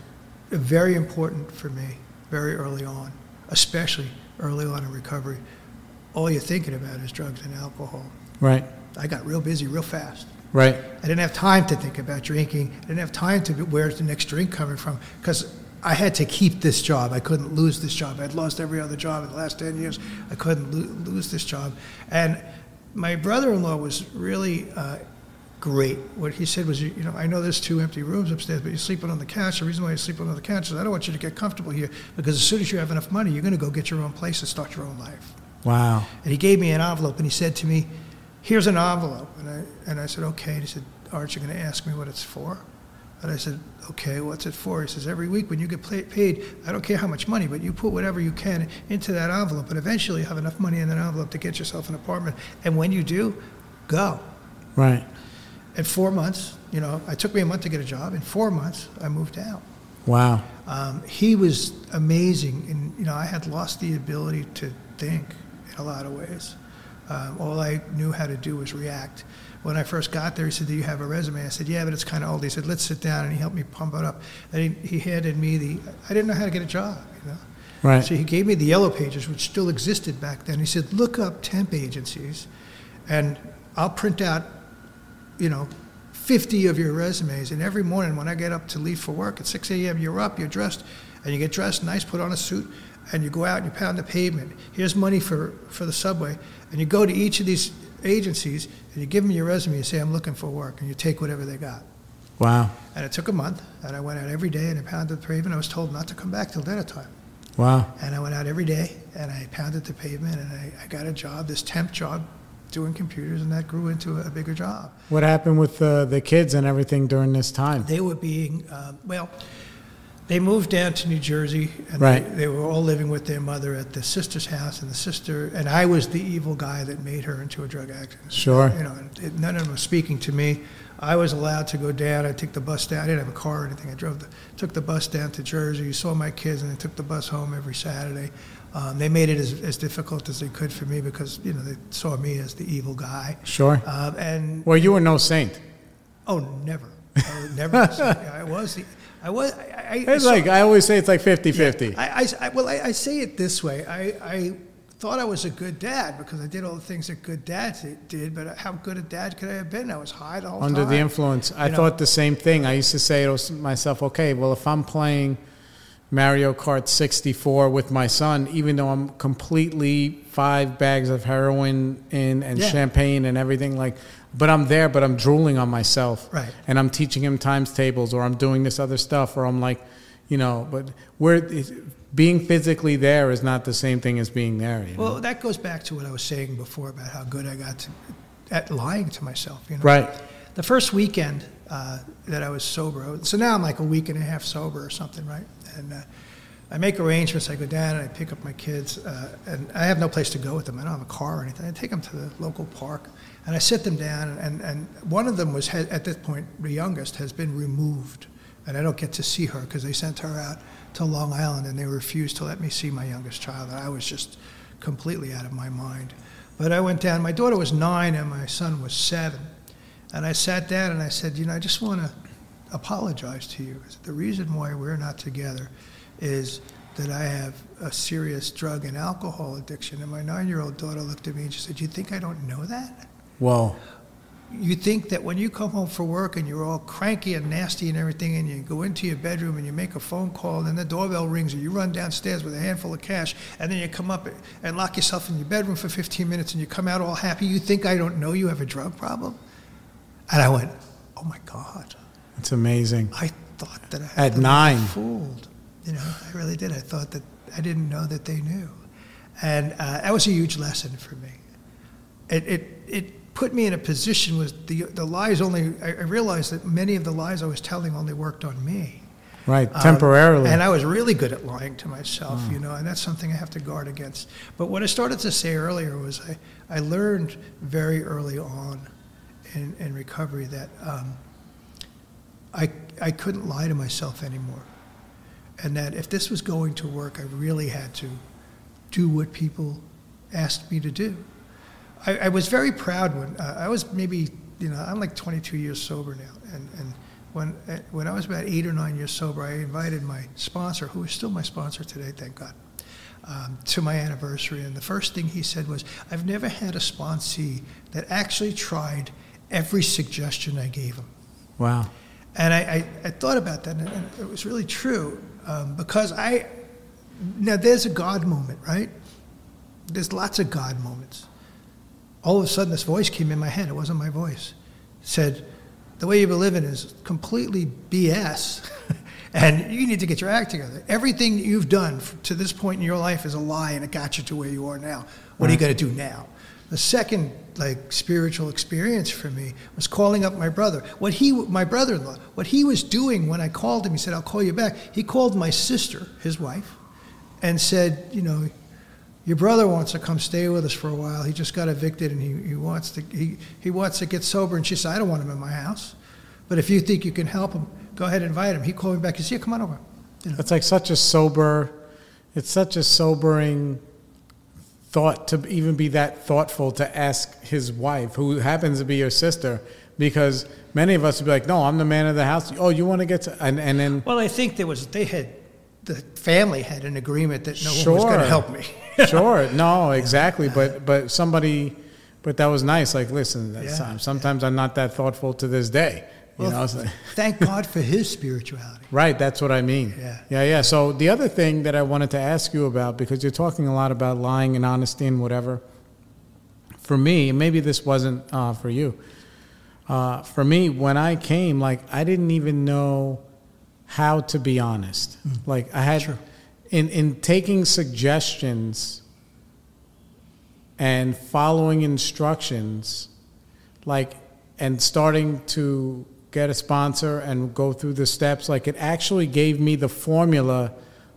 very important for me very early on, especially early on in recovery. All you're thinking about is drugs and alcohol. Right. I got real busy real fast. Right. I didn't have time to think about drinking. I didn't have time to be, where's the next drink coming from because I had to keep this job. I couldn't lose this job. I'd lost every other job in the last 10 years. I couldn't lo- lose this job. And my brother-in-law was really uh, great. What he said was, you know, I know there's two empty rooms upstairs, but you're sleeping on the couch. The reason why you're sleeping on the couch is I don't want you to get comfortable here because as soon as you have enough money, you're going to go get your own place and start your own life. Wow. And he gave me an envelope and he said to me, Here's an envelope. And I, and I said, Okay. And he said, Aren't you going to ask me what it's for? And I said, Okay, what's it for? He says, Every week when you get paid, I don't care how much money, but you put whatever you can into that envelope. And eventually you have enough money in that envelope to get yourself an apartment. And when you do, go. Right. In four months, you know, it took me a month to get a job. In four months, I moved out. Wow. Um, he was amazing, and you know, I had lost the ability to think in a lot of ways. Um, all I knew how to do was react. When I first got there, he said, "Do you have a resume?" I said, "Yeah, but it's kind of old." He said, "Let's sit down," and he helped me pump it up. And he, he handed me the. I didn't know how to get a job, you know. Right. So he gave me the yellow pages, which still existed back then. He said, "Look up temp agencies, and I'll print out, you know, 50 of your resumes. And every morning when I get up to leave for work at 6 a.m., you're up, you're dressed, and you get dressed nice, put on a suit, and you go out and you pound the pavement. Here's money for, for the subway. And you go to each of these agencies you give them your resume you say, I'm looking for work, and you take whatever they got. Wow. And it took a month, and I went out every day and I pounded the pavement. I was told not to come back till dinner time. Wow. And I went out every day and I pounded the pavement and I, I got a job, this temp job, doing computers, and that grew into a bigger job. What happened with the, the kids and everything during this time? They were being, uh, well, they moved down to New Jersey and Right. they, they were all living with their mother at the sister's house. And the sister, and I was the evil guy that made her into a drug addict. Sure. You know, it, none of them were speaking to me. I was allowed to go down. I took the bus down. I didn't have a car or anything. I drove the, took the bus down to Jersey, You saw my kids, and I took the bus home every Saturday. Um, they made it as, as difficult as they could for me because, you know, they saw me as the evil guy. Sure. Um, and Well, you were no saint. Oh, never. I never. I was. The, I was. I, I, It's so- like, I always say it's like 50 50. I, I, well, I, I say it this way. I, I thought I was a good dad because I did all the things that good dads did. But how good a dad could I have been? I was high the whole Under time. the influence. I You know. thought the same thing. I used to say to myself, okay, well, if I'm playing Mario Kart 64 with my son, even though I'm completely five bags of heroin in and Yeah. champagne and everything, like but I'm there, but I'm drooling on myself. Right. And I'm teaching him times tables, or I'm doing this other stuff, or I'm like, you know, but where being physically there is not the same thing as being there. You know? Well, that goes back to what I was saying before about how good I got to, at lying to myself. You know? Right. The first weekend uh, that I was sober, so now I'm like a week and a half sober or something, right? And uh, I make arrangements. I go down and I pick up my kids, uh, and I have no place to go with them. I don't have a car or anything. I take them to the local park, and I sit them down. And, and one of them was at this point, the youngest, has been removed, and I don't get to see her because they sent her out to Long Island, and they refused to let me see my youngest child. And I was just completely out of my mind. But I went down. My daughter was nine, and my son was seven. And I sat down and I said, you know, I just want to apologize to you. The reason why we're not together is that I have a serious drug and alcohol addiction. And my nine year old daughter looked at me and she said, You think I don't know that? Whoa. You think that when you come home from work and you're all cranky and nasty and everything, and you go into your bedroom and you make a phone call, and then the doorbell rings, and you run downstairs with a handful of cash, and then you come up and lock yourself in your bedroom for 15 minutes, and you come out all happy, you think I don't know you have a drug problem? And I went, Oh my God. It's amazing. I thought that I had At nine. fooled. You know, I really did. I thought that I didn't know that they knew, and uh, that was a huge lesson for me. It it it put me in a position with the the lies only. I, I realized that many of the lies I was telling only worked on me. Right. Um, Temporarily. and I was really good at lying to myself, you know, and that's something I have to guard against. But what I started to say earlier was I, I learned very early on in, in recovery that um, I, I couldn't lie to myself anymore. And that if this was going to work, I really had to do what people asked me to do. I, I was very proud when uh, I was maybe, you know, I'm like 22 years sober now. And, and when, uh, when I was about eight or nine years sober, I invited my sponsor, who is still my sponsor today, thank God, um, to my anniversary. And the first thing he said was, I've never had a sponsee that actually tried every suggestion I gave him. wow. And I, I, I thought about that, and it was really true um, because I, now there's a God moment, right? There's lots of God moments. All of a sudden, this voice came in my head. It wasn't my voice. It said, The way you've been living is completely BS, and you need to get your act together. Everything you've done to this point in your life is a lie, and it got you to where you are now. What are you going to do now? The second like spiritual experience for me was calling up my brother. What he, my brother-in-law, what he was doing when I called him, he said, "I'll call you back." He called my sister, his wife, and said, "You know, your brother wants to come stay with us for a while. He just got evicted, and he, he wants to he, he wants to get sober." And she said, "I don't want him in my house, but if you think you can help him, go ahead and invite him." He called me back. He said, "Yeah, come on over." You know, It's like such a sober, it's such a sobering thought to even be that thoughtful to ask his wife, who happens to be your sister, because many of us would be like, no, I'm the man of the house. Oh, you want to get to, and, and then, well, I think there was they had the family had an agreement that no one was going to help me. sure, no, exactly. But, but somebody, but that was nice. Like, listen, that's, Yeah, sometimes I'm not that thoughtful to this day. You Well, know, it's like- Thank God for his spirituality. Right, that's what I mean. Yeah. yeah, yeah. So the other thing that I wanted to ask you about, because you're talking a lot about lying and honesty and whatever. For me, maybe this wasn't uh, for you. Uh, for me, when I came, like I didn't even know how to be honest. Like I had, Sure. In in taking suggestions and following instructions, like and starting to get a sponsor and go through the steps like it actually gave me the formula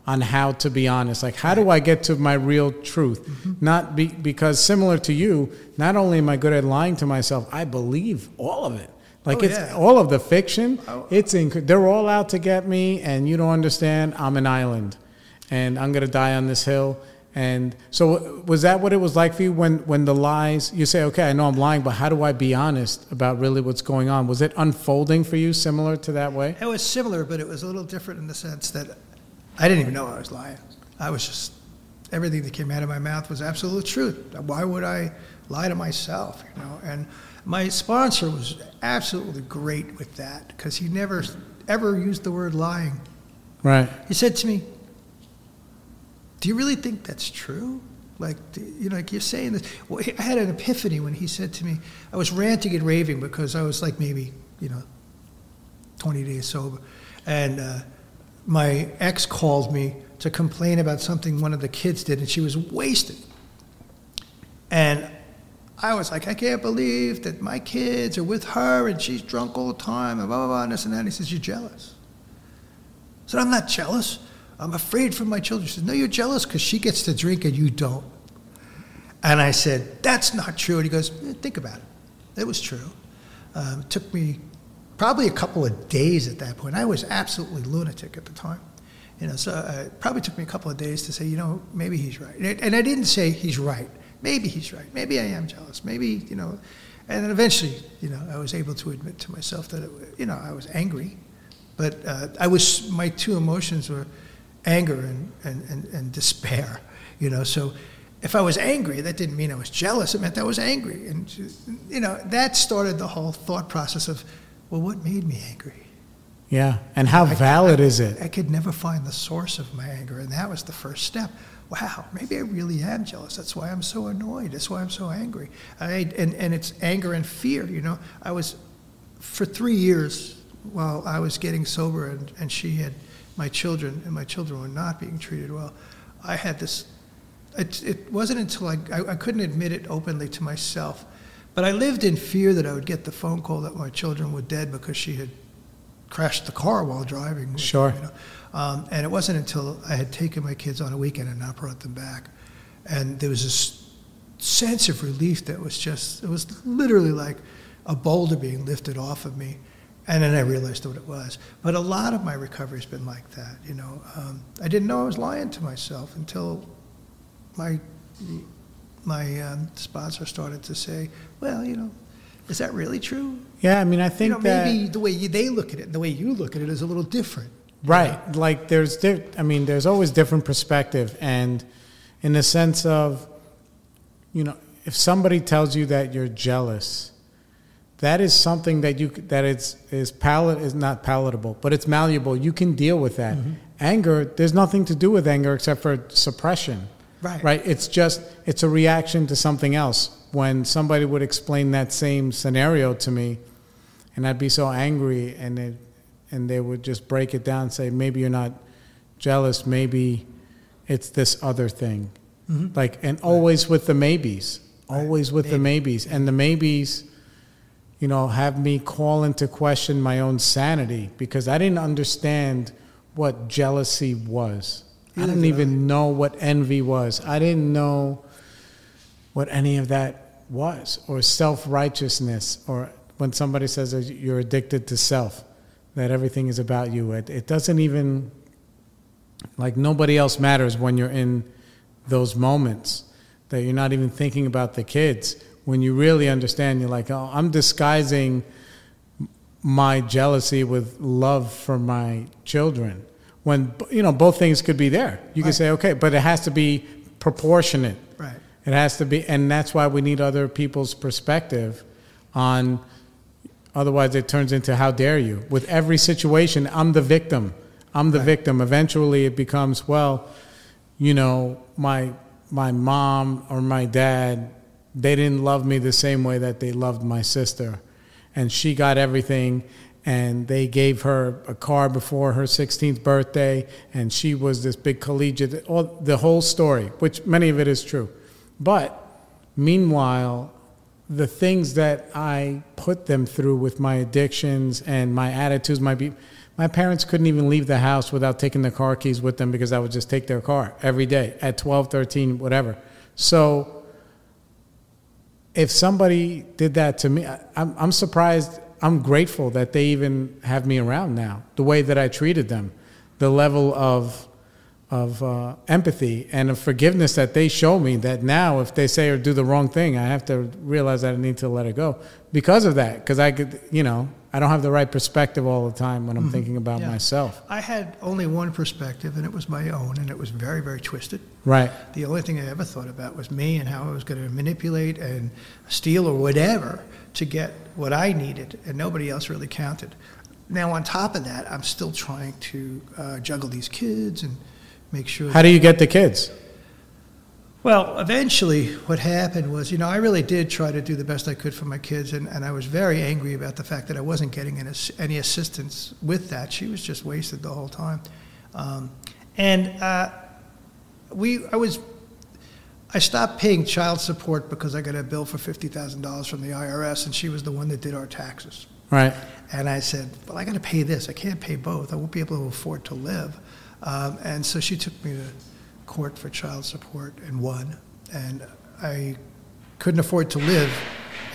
on how to be honest like how do i get to my real truth Mm-hmm. not be, because similar to you not only am i good at lying to myself i believe all of it like Oh, it's yeah. all of the fiction Oh. it's they're all out to get me and you don't understand i'm an island and i'm going to die on this hill and so was that what it was like for you when, when the lies you say okay i know i'm lying but how do i be honest about really what's going on was it unfolding for you similar to that way It was similar, but it was a little different in the sense that I didn't even know I was lying. I was just everything that came out of my mouth was absolute truth. Why would I lie to myself? You know, and my sponsor was absolutely great with that because he never ever used the word lying. right He said to me, "Do you really think that's true? Like, you know, like you're saying this. Well, I had an epiphany when he said to me, I was ranting and raving because I was like maybe, you know, 20 days sober. And uh, my ex called me to complain about something one of the kids did, and she was wasted. And I was like, I can't believe that my kids are with her and she's drunk all the time and blah, blah, blah, and this and that. And he says, You're jealous. I said, I'm not jealous. I'm afraid for my children. She said, No, you're jealous because she gets to drink and you don't. And I said, That's not true. And he goes, eh, Think about it. It was true. Um, it took me probably a couple of days at that point. I was absolutely lunatic at the time. You know, so uh, it probably took me a couple of days to say, you know, maybe he's right. And I didn't say he's right. Maybe he's right. Maybe I am jealous. Maybe, you know. And then eventually, you know, I was able to admit to myself that, it, you know, I was angry. But uh, I was, my two emotions were anger and, and, and, and despair, you know. So if I was angry, that didn't mean I was jealous. It meant I was angry. And, you know, that started the whole thought process of, well, what made me angry? Yeah. And how I, valid I, is it? I could never find the source of my anger. And that was the first step. Wow, maybe I really am jealous. That's why I'm so annoyed. That's why I'm so angry. I, and, and it's anger and fear. You know, I was, for three years, while I was getting sober and, and she had my children, and my children were not being treated well, I had this. It, it wasn't until I, I, I couldn't admit it openly to myself, but I lived in fear that I would get the phone call that my children were dead because she had crashed the car while driving. Sure. you know. um, and it wasn't until I had taken my kids on a weekend and not brought them back. And there was this sense of relief that was just, it was literally like a boulder being lifted off of me. And then I realized what it was. But a lot of my recovery has been like that. You know, um, I didn't know I was lying to myself until my my um, sponsor started to say, "Well, you know, is that really true? Yeah, I mean, I think you know, that maybe the way you, they look at it, and the way you look at it, is a little different. Right. Know? Like there's, di- I mean, there's always different perspective, and in the sense of, you know, if somebody tells you that you're jealous, that is something that you that it's is palat is not palatable, but it's malleable. You can deal with that. Mm-hmm. Anger, there's nothing to do with anger except for suppression. Right. Right. It's just it's a reaction to something else when somebody would explain that same scenario to me, and I'd be so angry, and it, and they would just break it down and say, maybe you're not jealous, maybe it's this other thing. Mm-hmm. Like, and right. always with the maybes, always right. with Maybe. the maybes. And the maybes, you know, have me call into question my own sanity because I didn't understand what jealousy was. I didn't even know what envy was. I didn't know what any of that was, or self righteousness, or when somebody says you're addicted to self, that everything is about you. It, it doesn't even, like, nobody else matters when you're in those moments, that you're not even thinking about the kids. When you really understand, you're like, oh, I'm disguising my jealousy with love for my children. When, you know, both things could be there. You right. can say, okay, but it has to be proportionate. Right it has to be, and that's why we need other people's perspective on. Otherwise, it turns into how dare you. With every situation, I'm the victim. I'm the right. victim. Eventually, it becomes well, you know, my my mom or my dad, they didn't love me the same way that they loved my sister, and she got everything, and they gave her a car before her 16th birthday, and she was this big collegiate. All the whole story, which many of it is true but meanwhile, the things that I put them through with my addictions and my attitudes might be my parents couldn't even leave the house without taking the car keys with them because I would just take their car every day at 12, 13, whatever. So if somebody did that to me, I'm, I'm surprised. I'm grateful that they even have me around now. The way that I treated them, the level of of uh, empathy and of forgiveness that they show me that now if they say or do the wrong thing i have to realize that i need to let it go because of that because i could you know i don't have the right perspective all the time when i'm mm-hmm. thinking about yeah. myself i had only one perspective and it was my own and it was very very twisted right the only thing i ever thought about was me and how i was going to manipulate and steal or whatever to get what i needed and nobody else really counted now on top of that i'm still trying to uh, juggle these kids and make sure. How do you get the kids? Well, eventually, what happened was, you know, I really did try to do the best I could for my kids, and, and I was very angry about the fact that I wasn't getting any, any assistance with that. She was just wasted the whole time. Um, and uh, we, I was, I stopped paying child support because I got a bill for fifty thousand dollars from the IRS, and she was the one that did our taxes. Right. And I said, well, I got to pay this. I can't pay both. I won't be able to afford to live. Um, and so she took me to court for child support and won. And I couldn't afford to live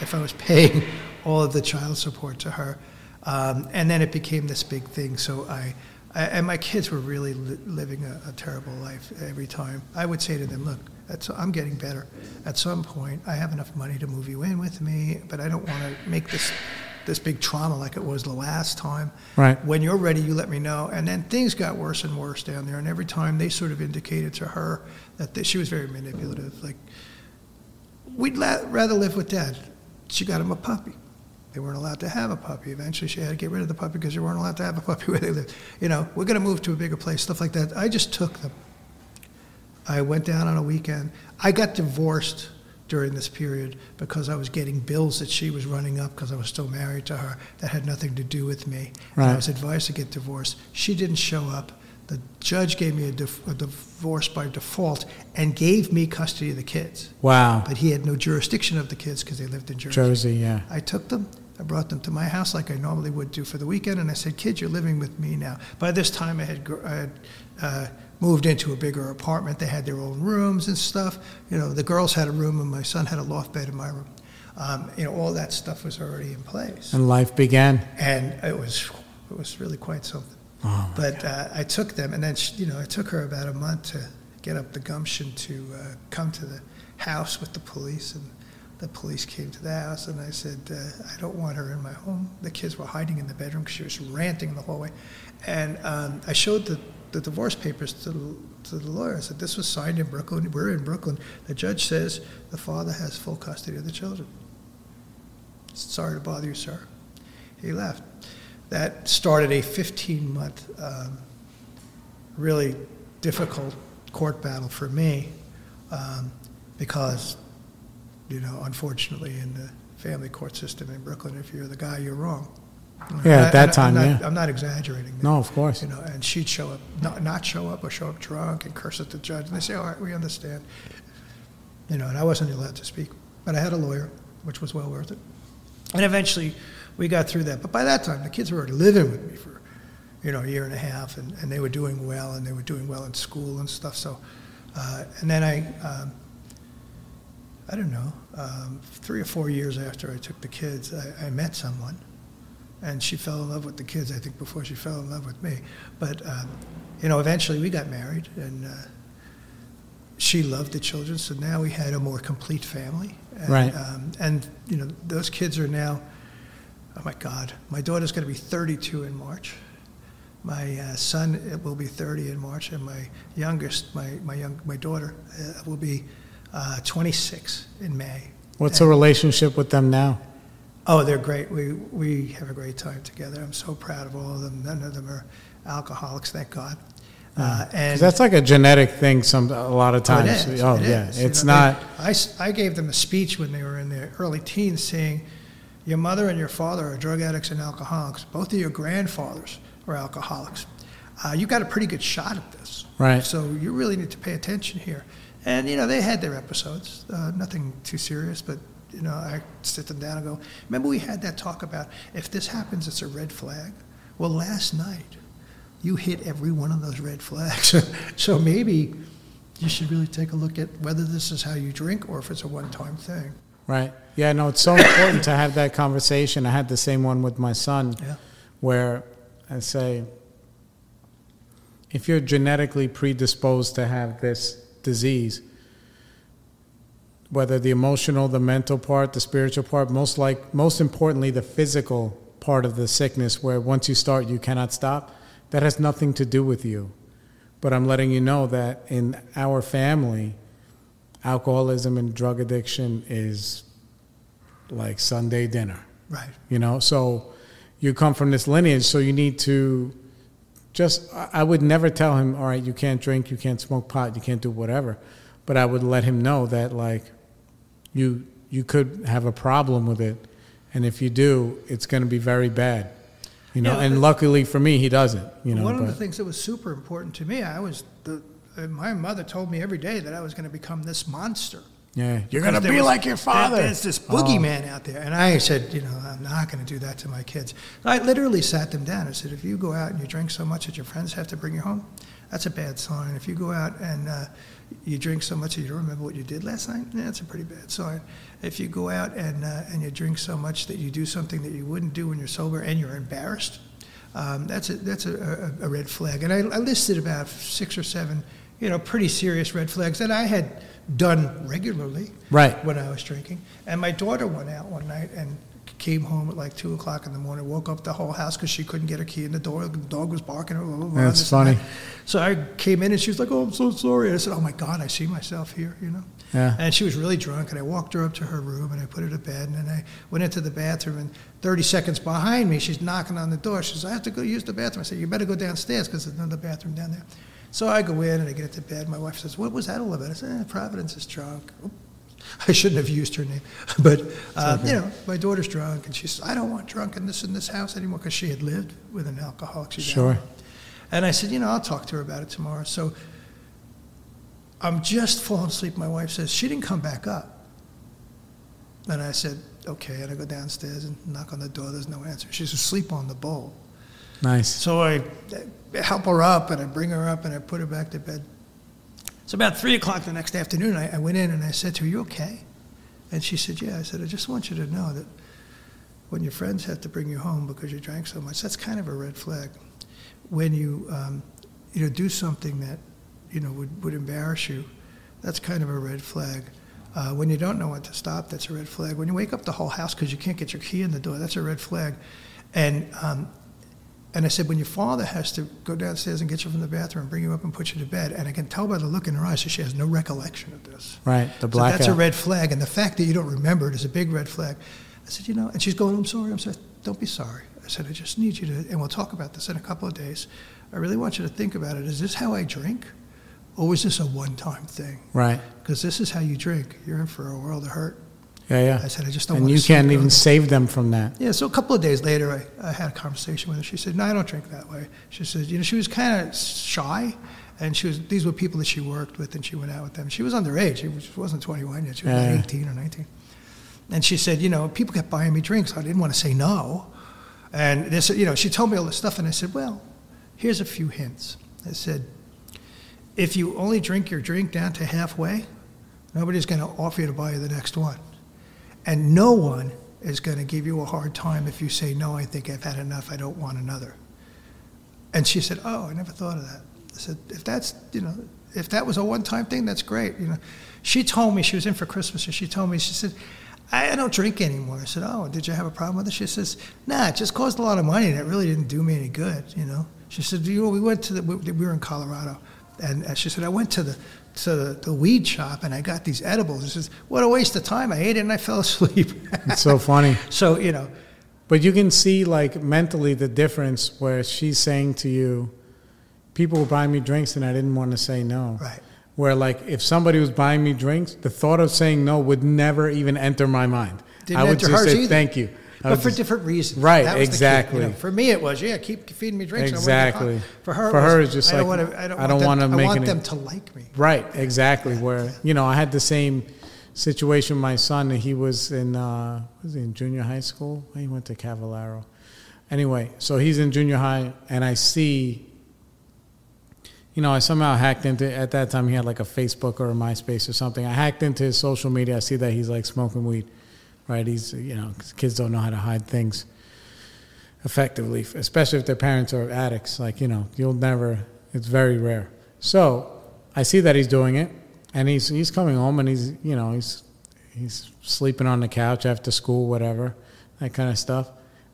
if I was paying all of the child support to her. Um, and then it became this big thing. So I, I and my kids were really li- living a, a, terrible life every time. I would say to them, look, I'm getting better. At some point, I have enough money to move you in with me, but I don't want to make this this big trauma like it was the last time. Right. When you're ready, you let me know. And then things got worse and worse down there. And every time they sort of indicated to her that they, she was very manipulative. Like, we'd la- rather live with dad. She got him a puppy. They weren't allowed to have a puppy. Eventually, she had to get rid of the puppy because they weren't allowed to have a puppy where they lived. You know, we're going to move to a bigger place, stuff like that. I just took them. I went down on a weekend. I got divorced during this period because I was getting bills that she was running up because I was still married to her that had nothing to do with me. Right. And I was advised to get divorced. She didn't show up. The judge gave me a, dif- a, divorce by default and gave me custody of the kids. Wow. But he had no jurisdiction of the kids because they lived in Jersey. Jersey, yeah. I took them. I brought them to my house like I normally would do for the weekend, and I said, "Kids, you're living with me now." By this time, I had, I had uh, moved into a bigger apartment. They had their own rooms and stuff. You know, the girls had a room, and my son had a loft bed in my room. Um, you know, all that stuff was already in place. And life began. And it was it was really quite something. Oh but uh, I took them, and then she, you know, it took her about a month to get up the gumption to uh, come to the house with the police, and the police came to the house, and I said, uh, I don't want her in my home. The kids were hiding in the bedroom because she was ranting in the hallway, and um, I showed the the divorce papers to the, to the lawyer. I said, This was signed in Brooklyn. We're in Brooklyn. The judge says the father has full custody of the children. Sorry to bother you, sir. He left. That started a 15 month, um, really difficult court battle for me um, because, you know, unfortunately, in the family court system in Brooklyn, if you're the guy, you're wrong. Yeah, at that time, I'm not, yeah. I'm not exaggerating. That, no, of course. You know, and she'd show up, not, not show up, or show up drunk and curse at the judge, and they say, "All right, we understand." You know, and I wasn't allowed to speak, but I had a lawyer, which was well worth it. And eventually, we got through that. But by that time, the kids were already living with me for, you know, a year and a half, and, and they were doing well, and they were doing well in school and stuff. So, uh, and then I, um, I don't know, um, three or four years after I took the kids, I, I met someone and she fell in love with the kids, I think, before she fell in love with me. But, um, you know, eventually we got married, and uh, she loved the children, so now we had a more complete family. And, right. Um, and, you know, those kids are now, oh my God, my daughter's going to be 32 in March. My uh, son will be 30 in March, and my youngest, my, my, young, my daughter, uh, will be uh, 26 in May. What's and, the relationship with them now? Oh, they're great. We we have a great time together. I'm so proud of all of them. None of them are alcoholics, thank God. Uh, and that's like a genetic thing. Some a lot of times. Oh, it is. oh it yeah, is. it's you know, not. I I gave them a speech when they were in their early teens, saying, "Your mother and your father are drug addicts and alcoholics. Both of your grandfathers were alcoholics. Uh, you got a pretty good shot at this. Right. So you really need to pay attention here." And you know they had their episodes, uh, nothing too serious, but you know, I sit them down and go, remember we had that talk about if this happens, it's a red flag? Well, last night, you hit every one of those red flags. so maybe you should really take a look at whether this is how you drink or if it's a one time thing. Right. Yeah, no, it's so important to have that conversation. I had the same one with my son yeah. where I say, if you're genetically predisposed to have this disease, whether the emotional, the mental part, the spiritual part, most like most importantly the physical part of the sickness where once you start you cannot stop, that has nothing to do with you. But I'm letting you know that in our family, alcoholism and drug addiction is like Sunday dinner. Right. You know, so you come from this lineage, so you need to just I would never tell him, all right, you can't drink, you can't smoke pot, you can't do whatever but I would let him know that like you you could have a problem with it, and if you do, it's going to be very bad. You know, Yeah, and luckily for me, he doesn't. You know, One of the things that was super important to me, I was the. uh, My mother told me every day that I was going to become this monster. yeah, you're going to be was- like your father. there- There's this Oh. boogeyman out there. And I said, you know, I'm not going to do that to my kids. I literally sat them down. I said, if you go out and you drink so much that your friends have to bring you home, that's a bad sign. If you go out and uh, you drink so much that you don't remember what you did last night, yeah, that's a pretty bad sign. If you go out and, uh, and you drink so much that you do something that you wouldn't do when you're sober and you're embarrassed, um, that's a, that's a, a, a red flag. And I, I listed about six or seven, you know, pretty serious red flags that I had done regularly Right. when I was drinking. And my daughter went out one night and came home at like two o'clock in the morning, woke up the whole house because she couldn't get her key in the door. The dog was barking. Blah, blah, blah, That's funny. that. So I came in and she was like, "Oh, I'm so sorry." I said, "Oh my God, I see myself here," you know. Yeah. And she was really drunk, and I walked her up to her room and I put her to bed, and then I went into the bathroom, and 30 seconds behind me, she's knocking on the door. She says, "I have to go use the bathroom." I said, "You better go downstairs because there's another bathroom down there." So I go in and I get into bed. My wife says, "What was that all about?" I said, eh, "Providence is drunk." I shouldn't have used her name, but uh, you know, my daughter's drunk, and she says, "I don't want drunkenness in this house anymore," because she had lived with an alcoholic. She's Sure. And I said, "You know, I'll talk to her about it tomorrow." So I'm just falling asleep. My wife says, "She didn't come back up." And I said, "Okay." And I go downstairs and knock on the door. There's no answer. She's asleep on the bowl. Nice. So I help her up and I bring her up and I put her back to bed. So about three o'clock the next afternoon, I, I went in and I said to her, "You okay?" And she said, "Yeah." I said, "I just want you to know that when your friends have to bring you home because you drank so much, that's kind of a red flag. When you, um, you know, do something that, you know, would, would embarrass you, that's kind of a red flag. Uh, when you don't know when to stop, that's a red flag. When you wake up the whole house because you can't get your key in the door, that's a red flag. And um, and I said, when your father has to go downstairs and get you from the bathroom and bring you up and put you to bed, and I can tell by the look in her eyes that she has no recollection of this. Right. The So that's a red flag, and the fact that you don't remember it is a big red flag. I said, you know, and she's going, I'm sorry, I'm sorry. Don't be sorry. I said, I just need you to, and we'll talk about this in a couple of days. I really want you to think about it. Is this how I drink, or was this a one-time thing? Right. Because this is how you drink. You're in for a world of hurt. Yeah, yeah. I said, I just don't and want you can't even save them from that. yeah, so a couple of days later, I, I had a conversation with her. She said, "No, I don't drink that way." She said, "You know, she was kind of shy, and she was. These were people that she worked with, and she went out with them. She was underage. She, was, she wasn't 21 yet. She was Yeah. like 18 or 19." And she said, "You know, people kept buying me drinks. I didn't want to say no." And this, you know, she told me all this stuff, and I said, "Well, here's a few hints." I said, "If you only drink your drink down to halfway, nobody's going to offer you to buy you the next one." And no one is going to give you a hard time if you say, No, I think I've had enough, I don't want another. And she said, Oh, I never thought of that. I said, If that's, you know, if that was a one time thing, that's great. You know, she told me, she was in for Christmas, and she told me, she said, I, don't drink anymore. I said, Oh, did you have a problem with it? She says, Nah, it just cost a lot of money, and it really didn't do me any good, you know. She said, You know, we went to the, we, we were in Colorado, and uh, she said, I went to the, to the, the weed shop and I got these edibles. She says, What a waste of time. I ate it and I fell asleep. It's so funny. so, you know, But you can see, like, mentally the difference where she's saying to you, people were buying me drinks and I didn't want to say no. right. Where, like, if somebody was buying me drinks, the thought of saying no would never even enter my mind. Didn't I would just say either. thank you. But for just- different reasons. Right, the you exactly. know. For me, it was, yeah, keep feeding me drinks. To Exactly. For her, For was, her, it's just I don't like, wanna, I don't, I don't want wanna make I want them to like me. Right, exactly. Where you know, I had the same situation. with My son, he was in uh, was he in junior high school? He went to Cavallaro. Anyway, so he's in junior high, and I see. You know, I somehow hacked into at that time. He had like a Facebook or a MySpace or something. I hacked into his social media. I see that he's like smoking weed, right? He's you know, kids don't know how to hide things effectively, especially if their parents are addicts. Like, you know, you'll never, it's very rare. So I see that he's doing it, and he's, he's coming home and he's, you know, he's, he's sleeping on the couch after school, whatever, that kind of stuff.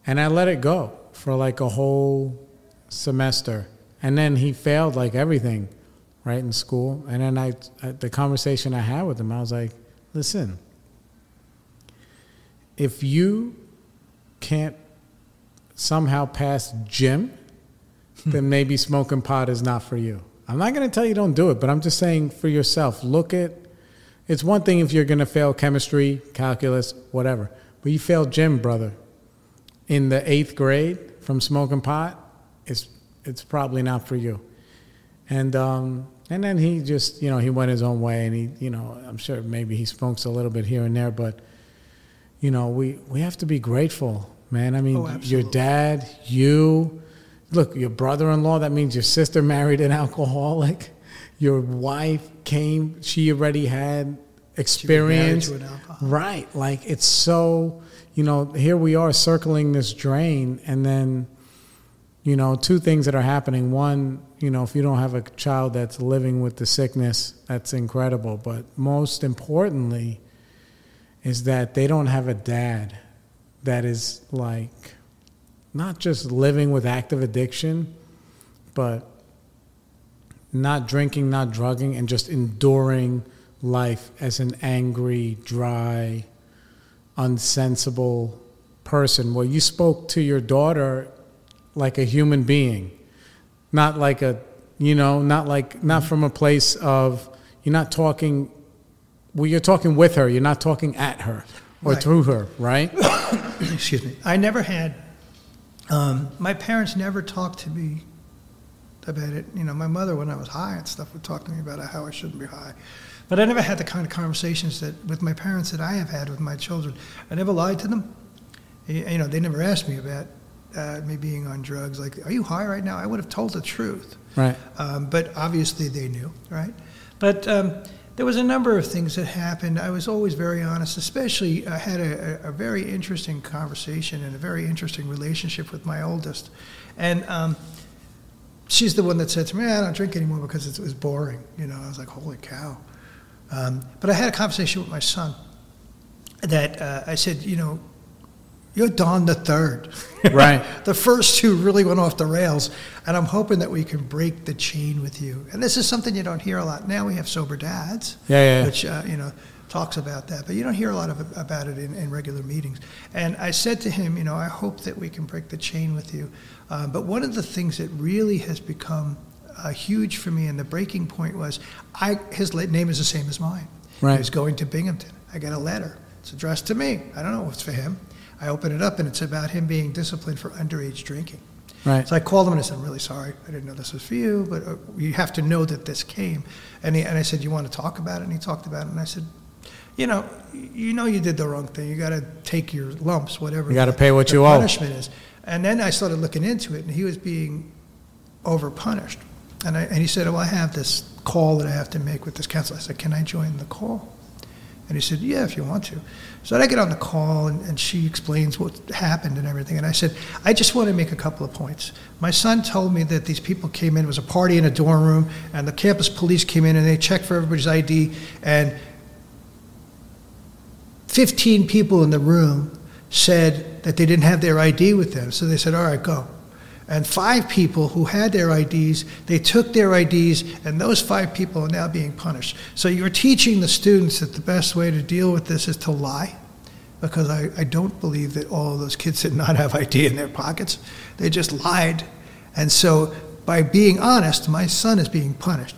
And I let it go for like a whole semester. And then he failed like everything, right, in school. And then I the conversation I had with him, I was like, listen, if you can't somehow pass gym, then maybe smoking pot is not for you. I'm not going to tell you don't do it, but I'm just saying for yourself, look at it's one thing if you're going to fail chemistry, calculus, whatever, but you failed gym, brother, in the eighth grade from smoking pot. It's it's probably not for you. And um, and then he just you know he went his own way, and he you know I'm sure maybe he smokes a little bit here and there, but you know we we have to be grateful, man. I mean, Oh, your dad, you, look, your brother-in-law. That means your sister married an alcoholic. Your wife came; she already had experience. to an alcoholic. Right. Like it's so, you know, here we are circling this drain and then, you know, two things that are happening. One, you know, if you don't have a child that's living with the sickness, that's incredible. But most importantly, is that they don't have a dad that is like not just living with active addiction, but not drinking, not drugging, and just enduring life as an angry, dry, unsensible person. Well, you spoke to your daughter like a human being, not like a, you know, not like, not from a place of, you're not talking, well, you're talking with her, you're not talking at her or Right. through her, right? excuse me. I never had. Um, my parents never talked to me about it. You know, my mother, when I was high and stuff, would talk to me about how I shouldn't be high. But I never had the kind of conversations that with my parents that I have had with my children. I never lied to them. You know, they never asked me about uh, me being on drugs. Like, are you high right now? I would have told the truth. Right. Um, but obviously they knew, right? But um, there was a number of things that happened. I was always very honest, especially I had a, a, a very interesting conversation and a very interesting relationship with my oldest. And um, she's the one that said to me, "I don't drink anymore because it was boring. You know, I was like, holy cow. Um, but I had a conversation with my son that uh, I said, you know, you're Don the third. Right. the first two really went off the rails, and I'm hoping that we can break the chain with you. And this is something you don't hear a lot. Now we have sober dads, Yeah, yeah, which uh, you know talks about that, but you don't hear a lot of about it in, in regular meetings. And I said to him, you know, I hope that we can break the chain with you. Um, but one of the things that really has become uh, huge for me, and the breaking point was, I his name is the same as mine. Right. He was going to Binghamton. I got a letter. It's addressed to me. I don't know if it's for him. I open it up, and it's about him being disciplined for underage drinking. Right. So I called him and I said, I'm really sorry. I didn't know this was for you, but uh, you have to know that this came. And, he, and I said, You want to talk about it? And he talked about it. And I said, You know, you know you did the wrong thing. You got to take your lumps, whatever. You gotta pay what the you owe. punishment is. And then I started looking into it, and he was being overpunished. And, I, and he said, Well, I have this call that I have to make with this council. I said, Can I join the call? And he said, Yeah, if you want to. So I get on the call, and, and she explains what happened and everything. And I said, I just want to make a couple of points. My son told me that these people came in, it was a party in a dorm room, and the campus police came in and they checked for everybody's ID, and 15 people in the room said that they didn't have their ID with them. So they said, All right, go. And five people who had their IDs, they took their IDs, and those five people are now being punished. So you're teaching the students that the best way to deal with this is to lie, because I, I don't believe that all of those kids did not have ID in their pockets. They just lied. And so by being honest, my son is being punished.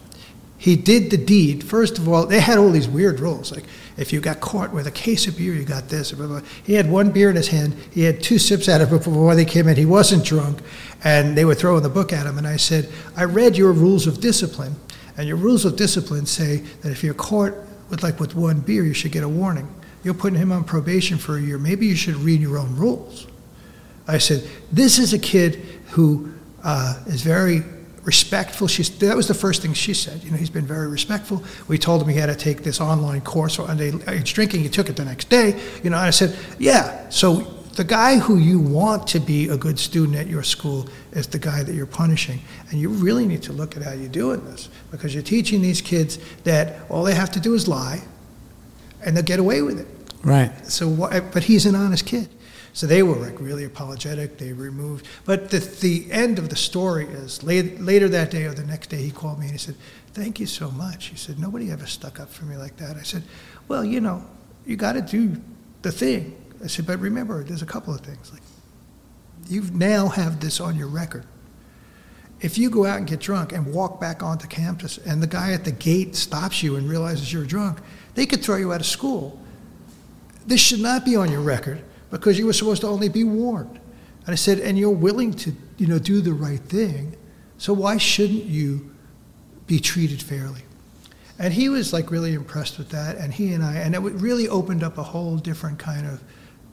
He did the deed. First of all, they had all these weird rules. Like, if you got caught with a case of beer, you got this. He had one beer in his hand. He had two sips out of it before they came in. He wasn't drunk. And they were throwing the book at him. And I said, I read your rules of discipline. And your rules of discipline say that if you're caught with, like, with one beer, you should get a warning. You're putting him on probation for a year. Maybe you should read your own rules. I said, this is a kid who uh, is very respectful. She's, that was the first thing she said. You know, he's been very respectful. We told him he had to take this online course on underage drinking. He took it the next day. You know, and I said, yeah. So the guy who you want to be a good student at your school is the guy that you're punishing. And you really need to look at how you're doing this because you're teaching these kids that all they have to do is lie and they'll get away with it. Right. So, but he's an honest kid. So they were like really apologetic. They removed. But the, the end of the story is late, later that day or the next day, he called me and he said, Thank you so much. He said, Nobody ever stuck up for me like that. I said, Well, you know, you got to do the thing. I said, But remember, there's a couple of things. Like, you now have this on your record. If you go out and get drunk and walk back onto campus and the guy at the gate stops you and realizes you're drunk, They could throw you out of school. This should not be on your record because you were supposed to only be warned. And I said, and you're willing to, you know, do the right thing. So why shouldn't you be treated fairly? And he was like really impressed with that. And he and I, and it really opened up a whole different kind of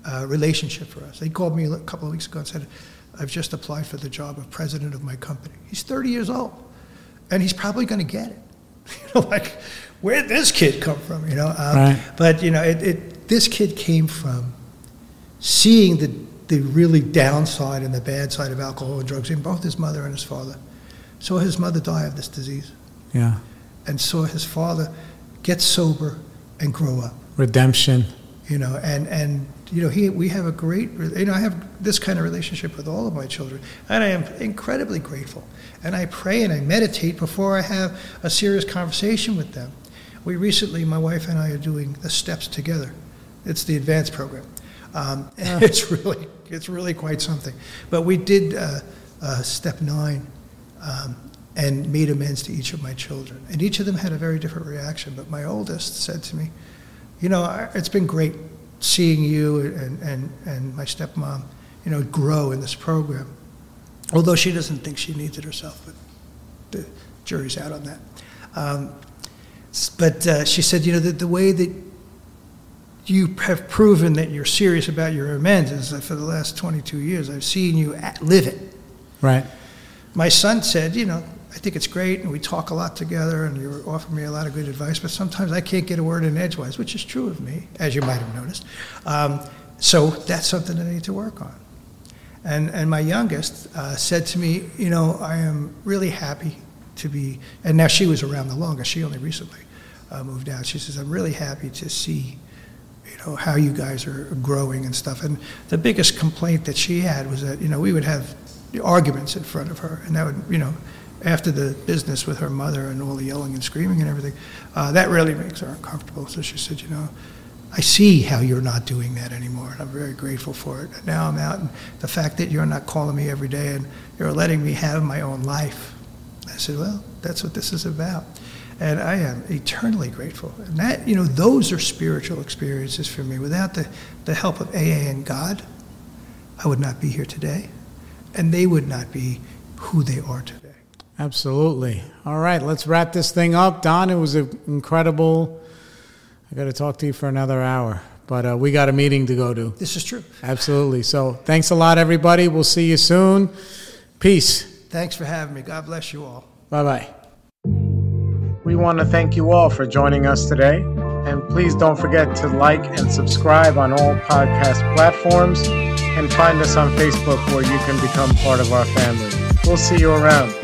uh, relationship for us. He called me a couple of weeks ago and said, I've just applied for the job of president of my company. He's 30 years old, and he's probably going to get it. you know, like, where did this kid come from? You know, um, right. but you know, it, it, this kid came from seeing the the really downside and the bad side of alcohol and drugs in both his mother and his father. Saw his mother die of this disease. Yeah. And saw his father get sober and grow up. Redemption. You know, and and you know, he, we have a great, you know, I have this kind of relationship with all of my children, and I am incredibly grateful. And I pray and I meditate before I have a serious conversation with them. We recently, my wife and I are doing the steps together. It's the advanced program. Um, it's really, it's really quite something. But we did uh, uh, step nine um, and made amends to each of my children, and each of them had a very different reaction. But my oldest said to me, "You know, it's been great seeing you and, and, and my stepmom, you know, grow in this program. Although she doesn't think she needs it herself, but the jury's out on that. Um, but uh, she said, you know, the, the way that you have proven that you're serious about your amends is that for the last 22 years, I've seen you live it. Right. My son said, you know, I think it's great, and we talk a lot together, and you offer me a lot of good advice, but sometimes I can't get a word in edgewise, which is true of me, as you might have noticed. Um, so that's something that I need to work on. And, and my youngest uh, said to me, you know, I am really happy to be, and now she was around the longest, she only recently uh, moved out. She says, I'm really happy to see, you know, how you guys are growing and stuff. And the biggest complaint that she had was that, you know, we would have arguments in front of her, and that would, you know, after the business with her mother and all the yelling and screaming and everything, uh, that really makes her uncomfortable. So she said, you know, I see how you're not doing that anymore, and I'm very grateful for it. And now I'm out, and the fact that you're not calling me every day and you're letting me have my own life. I said, well, that's what this is about. And I am eternally grateful. And that, you know, those are spiritual experiences for me. Without the, the help of AA and God, I would not be here today. And they would not be who they are today. Absolutely. All right, let's wrap this thing up. Don, it was incredible. I got to talk to you for another hour, but uh, we got a meeting to go to. This is true. Absolutely. So thanks a lot, everybody. We'll see you soon. Peace. Thanks for having me. God bless you all. Bye bye. We want to thank you all for joining us today. And please don't forget to like and subscribe on all podcast platforms and find us on Facebook where you can become part of our family. We'll see you around.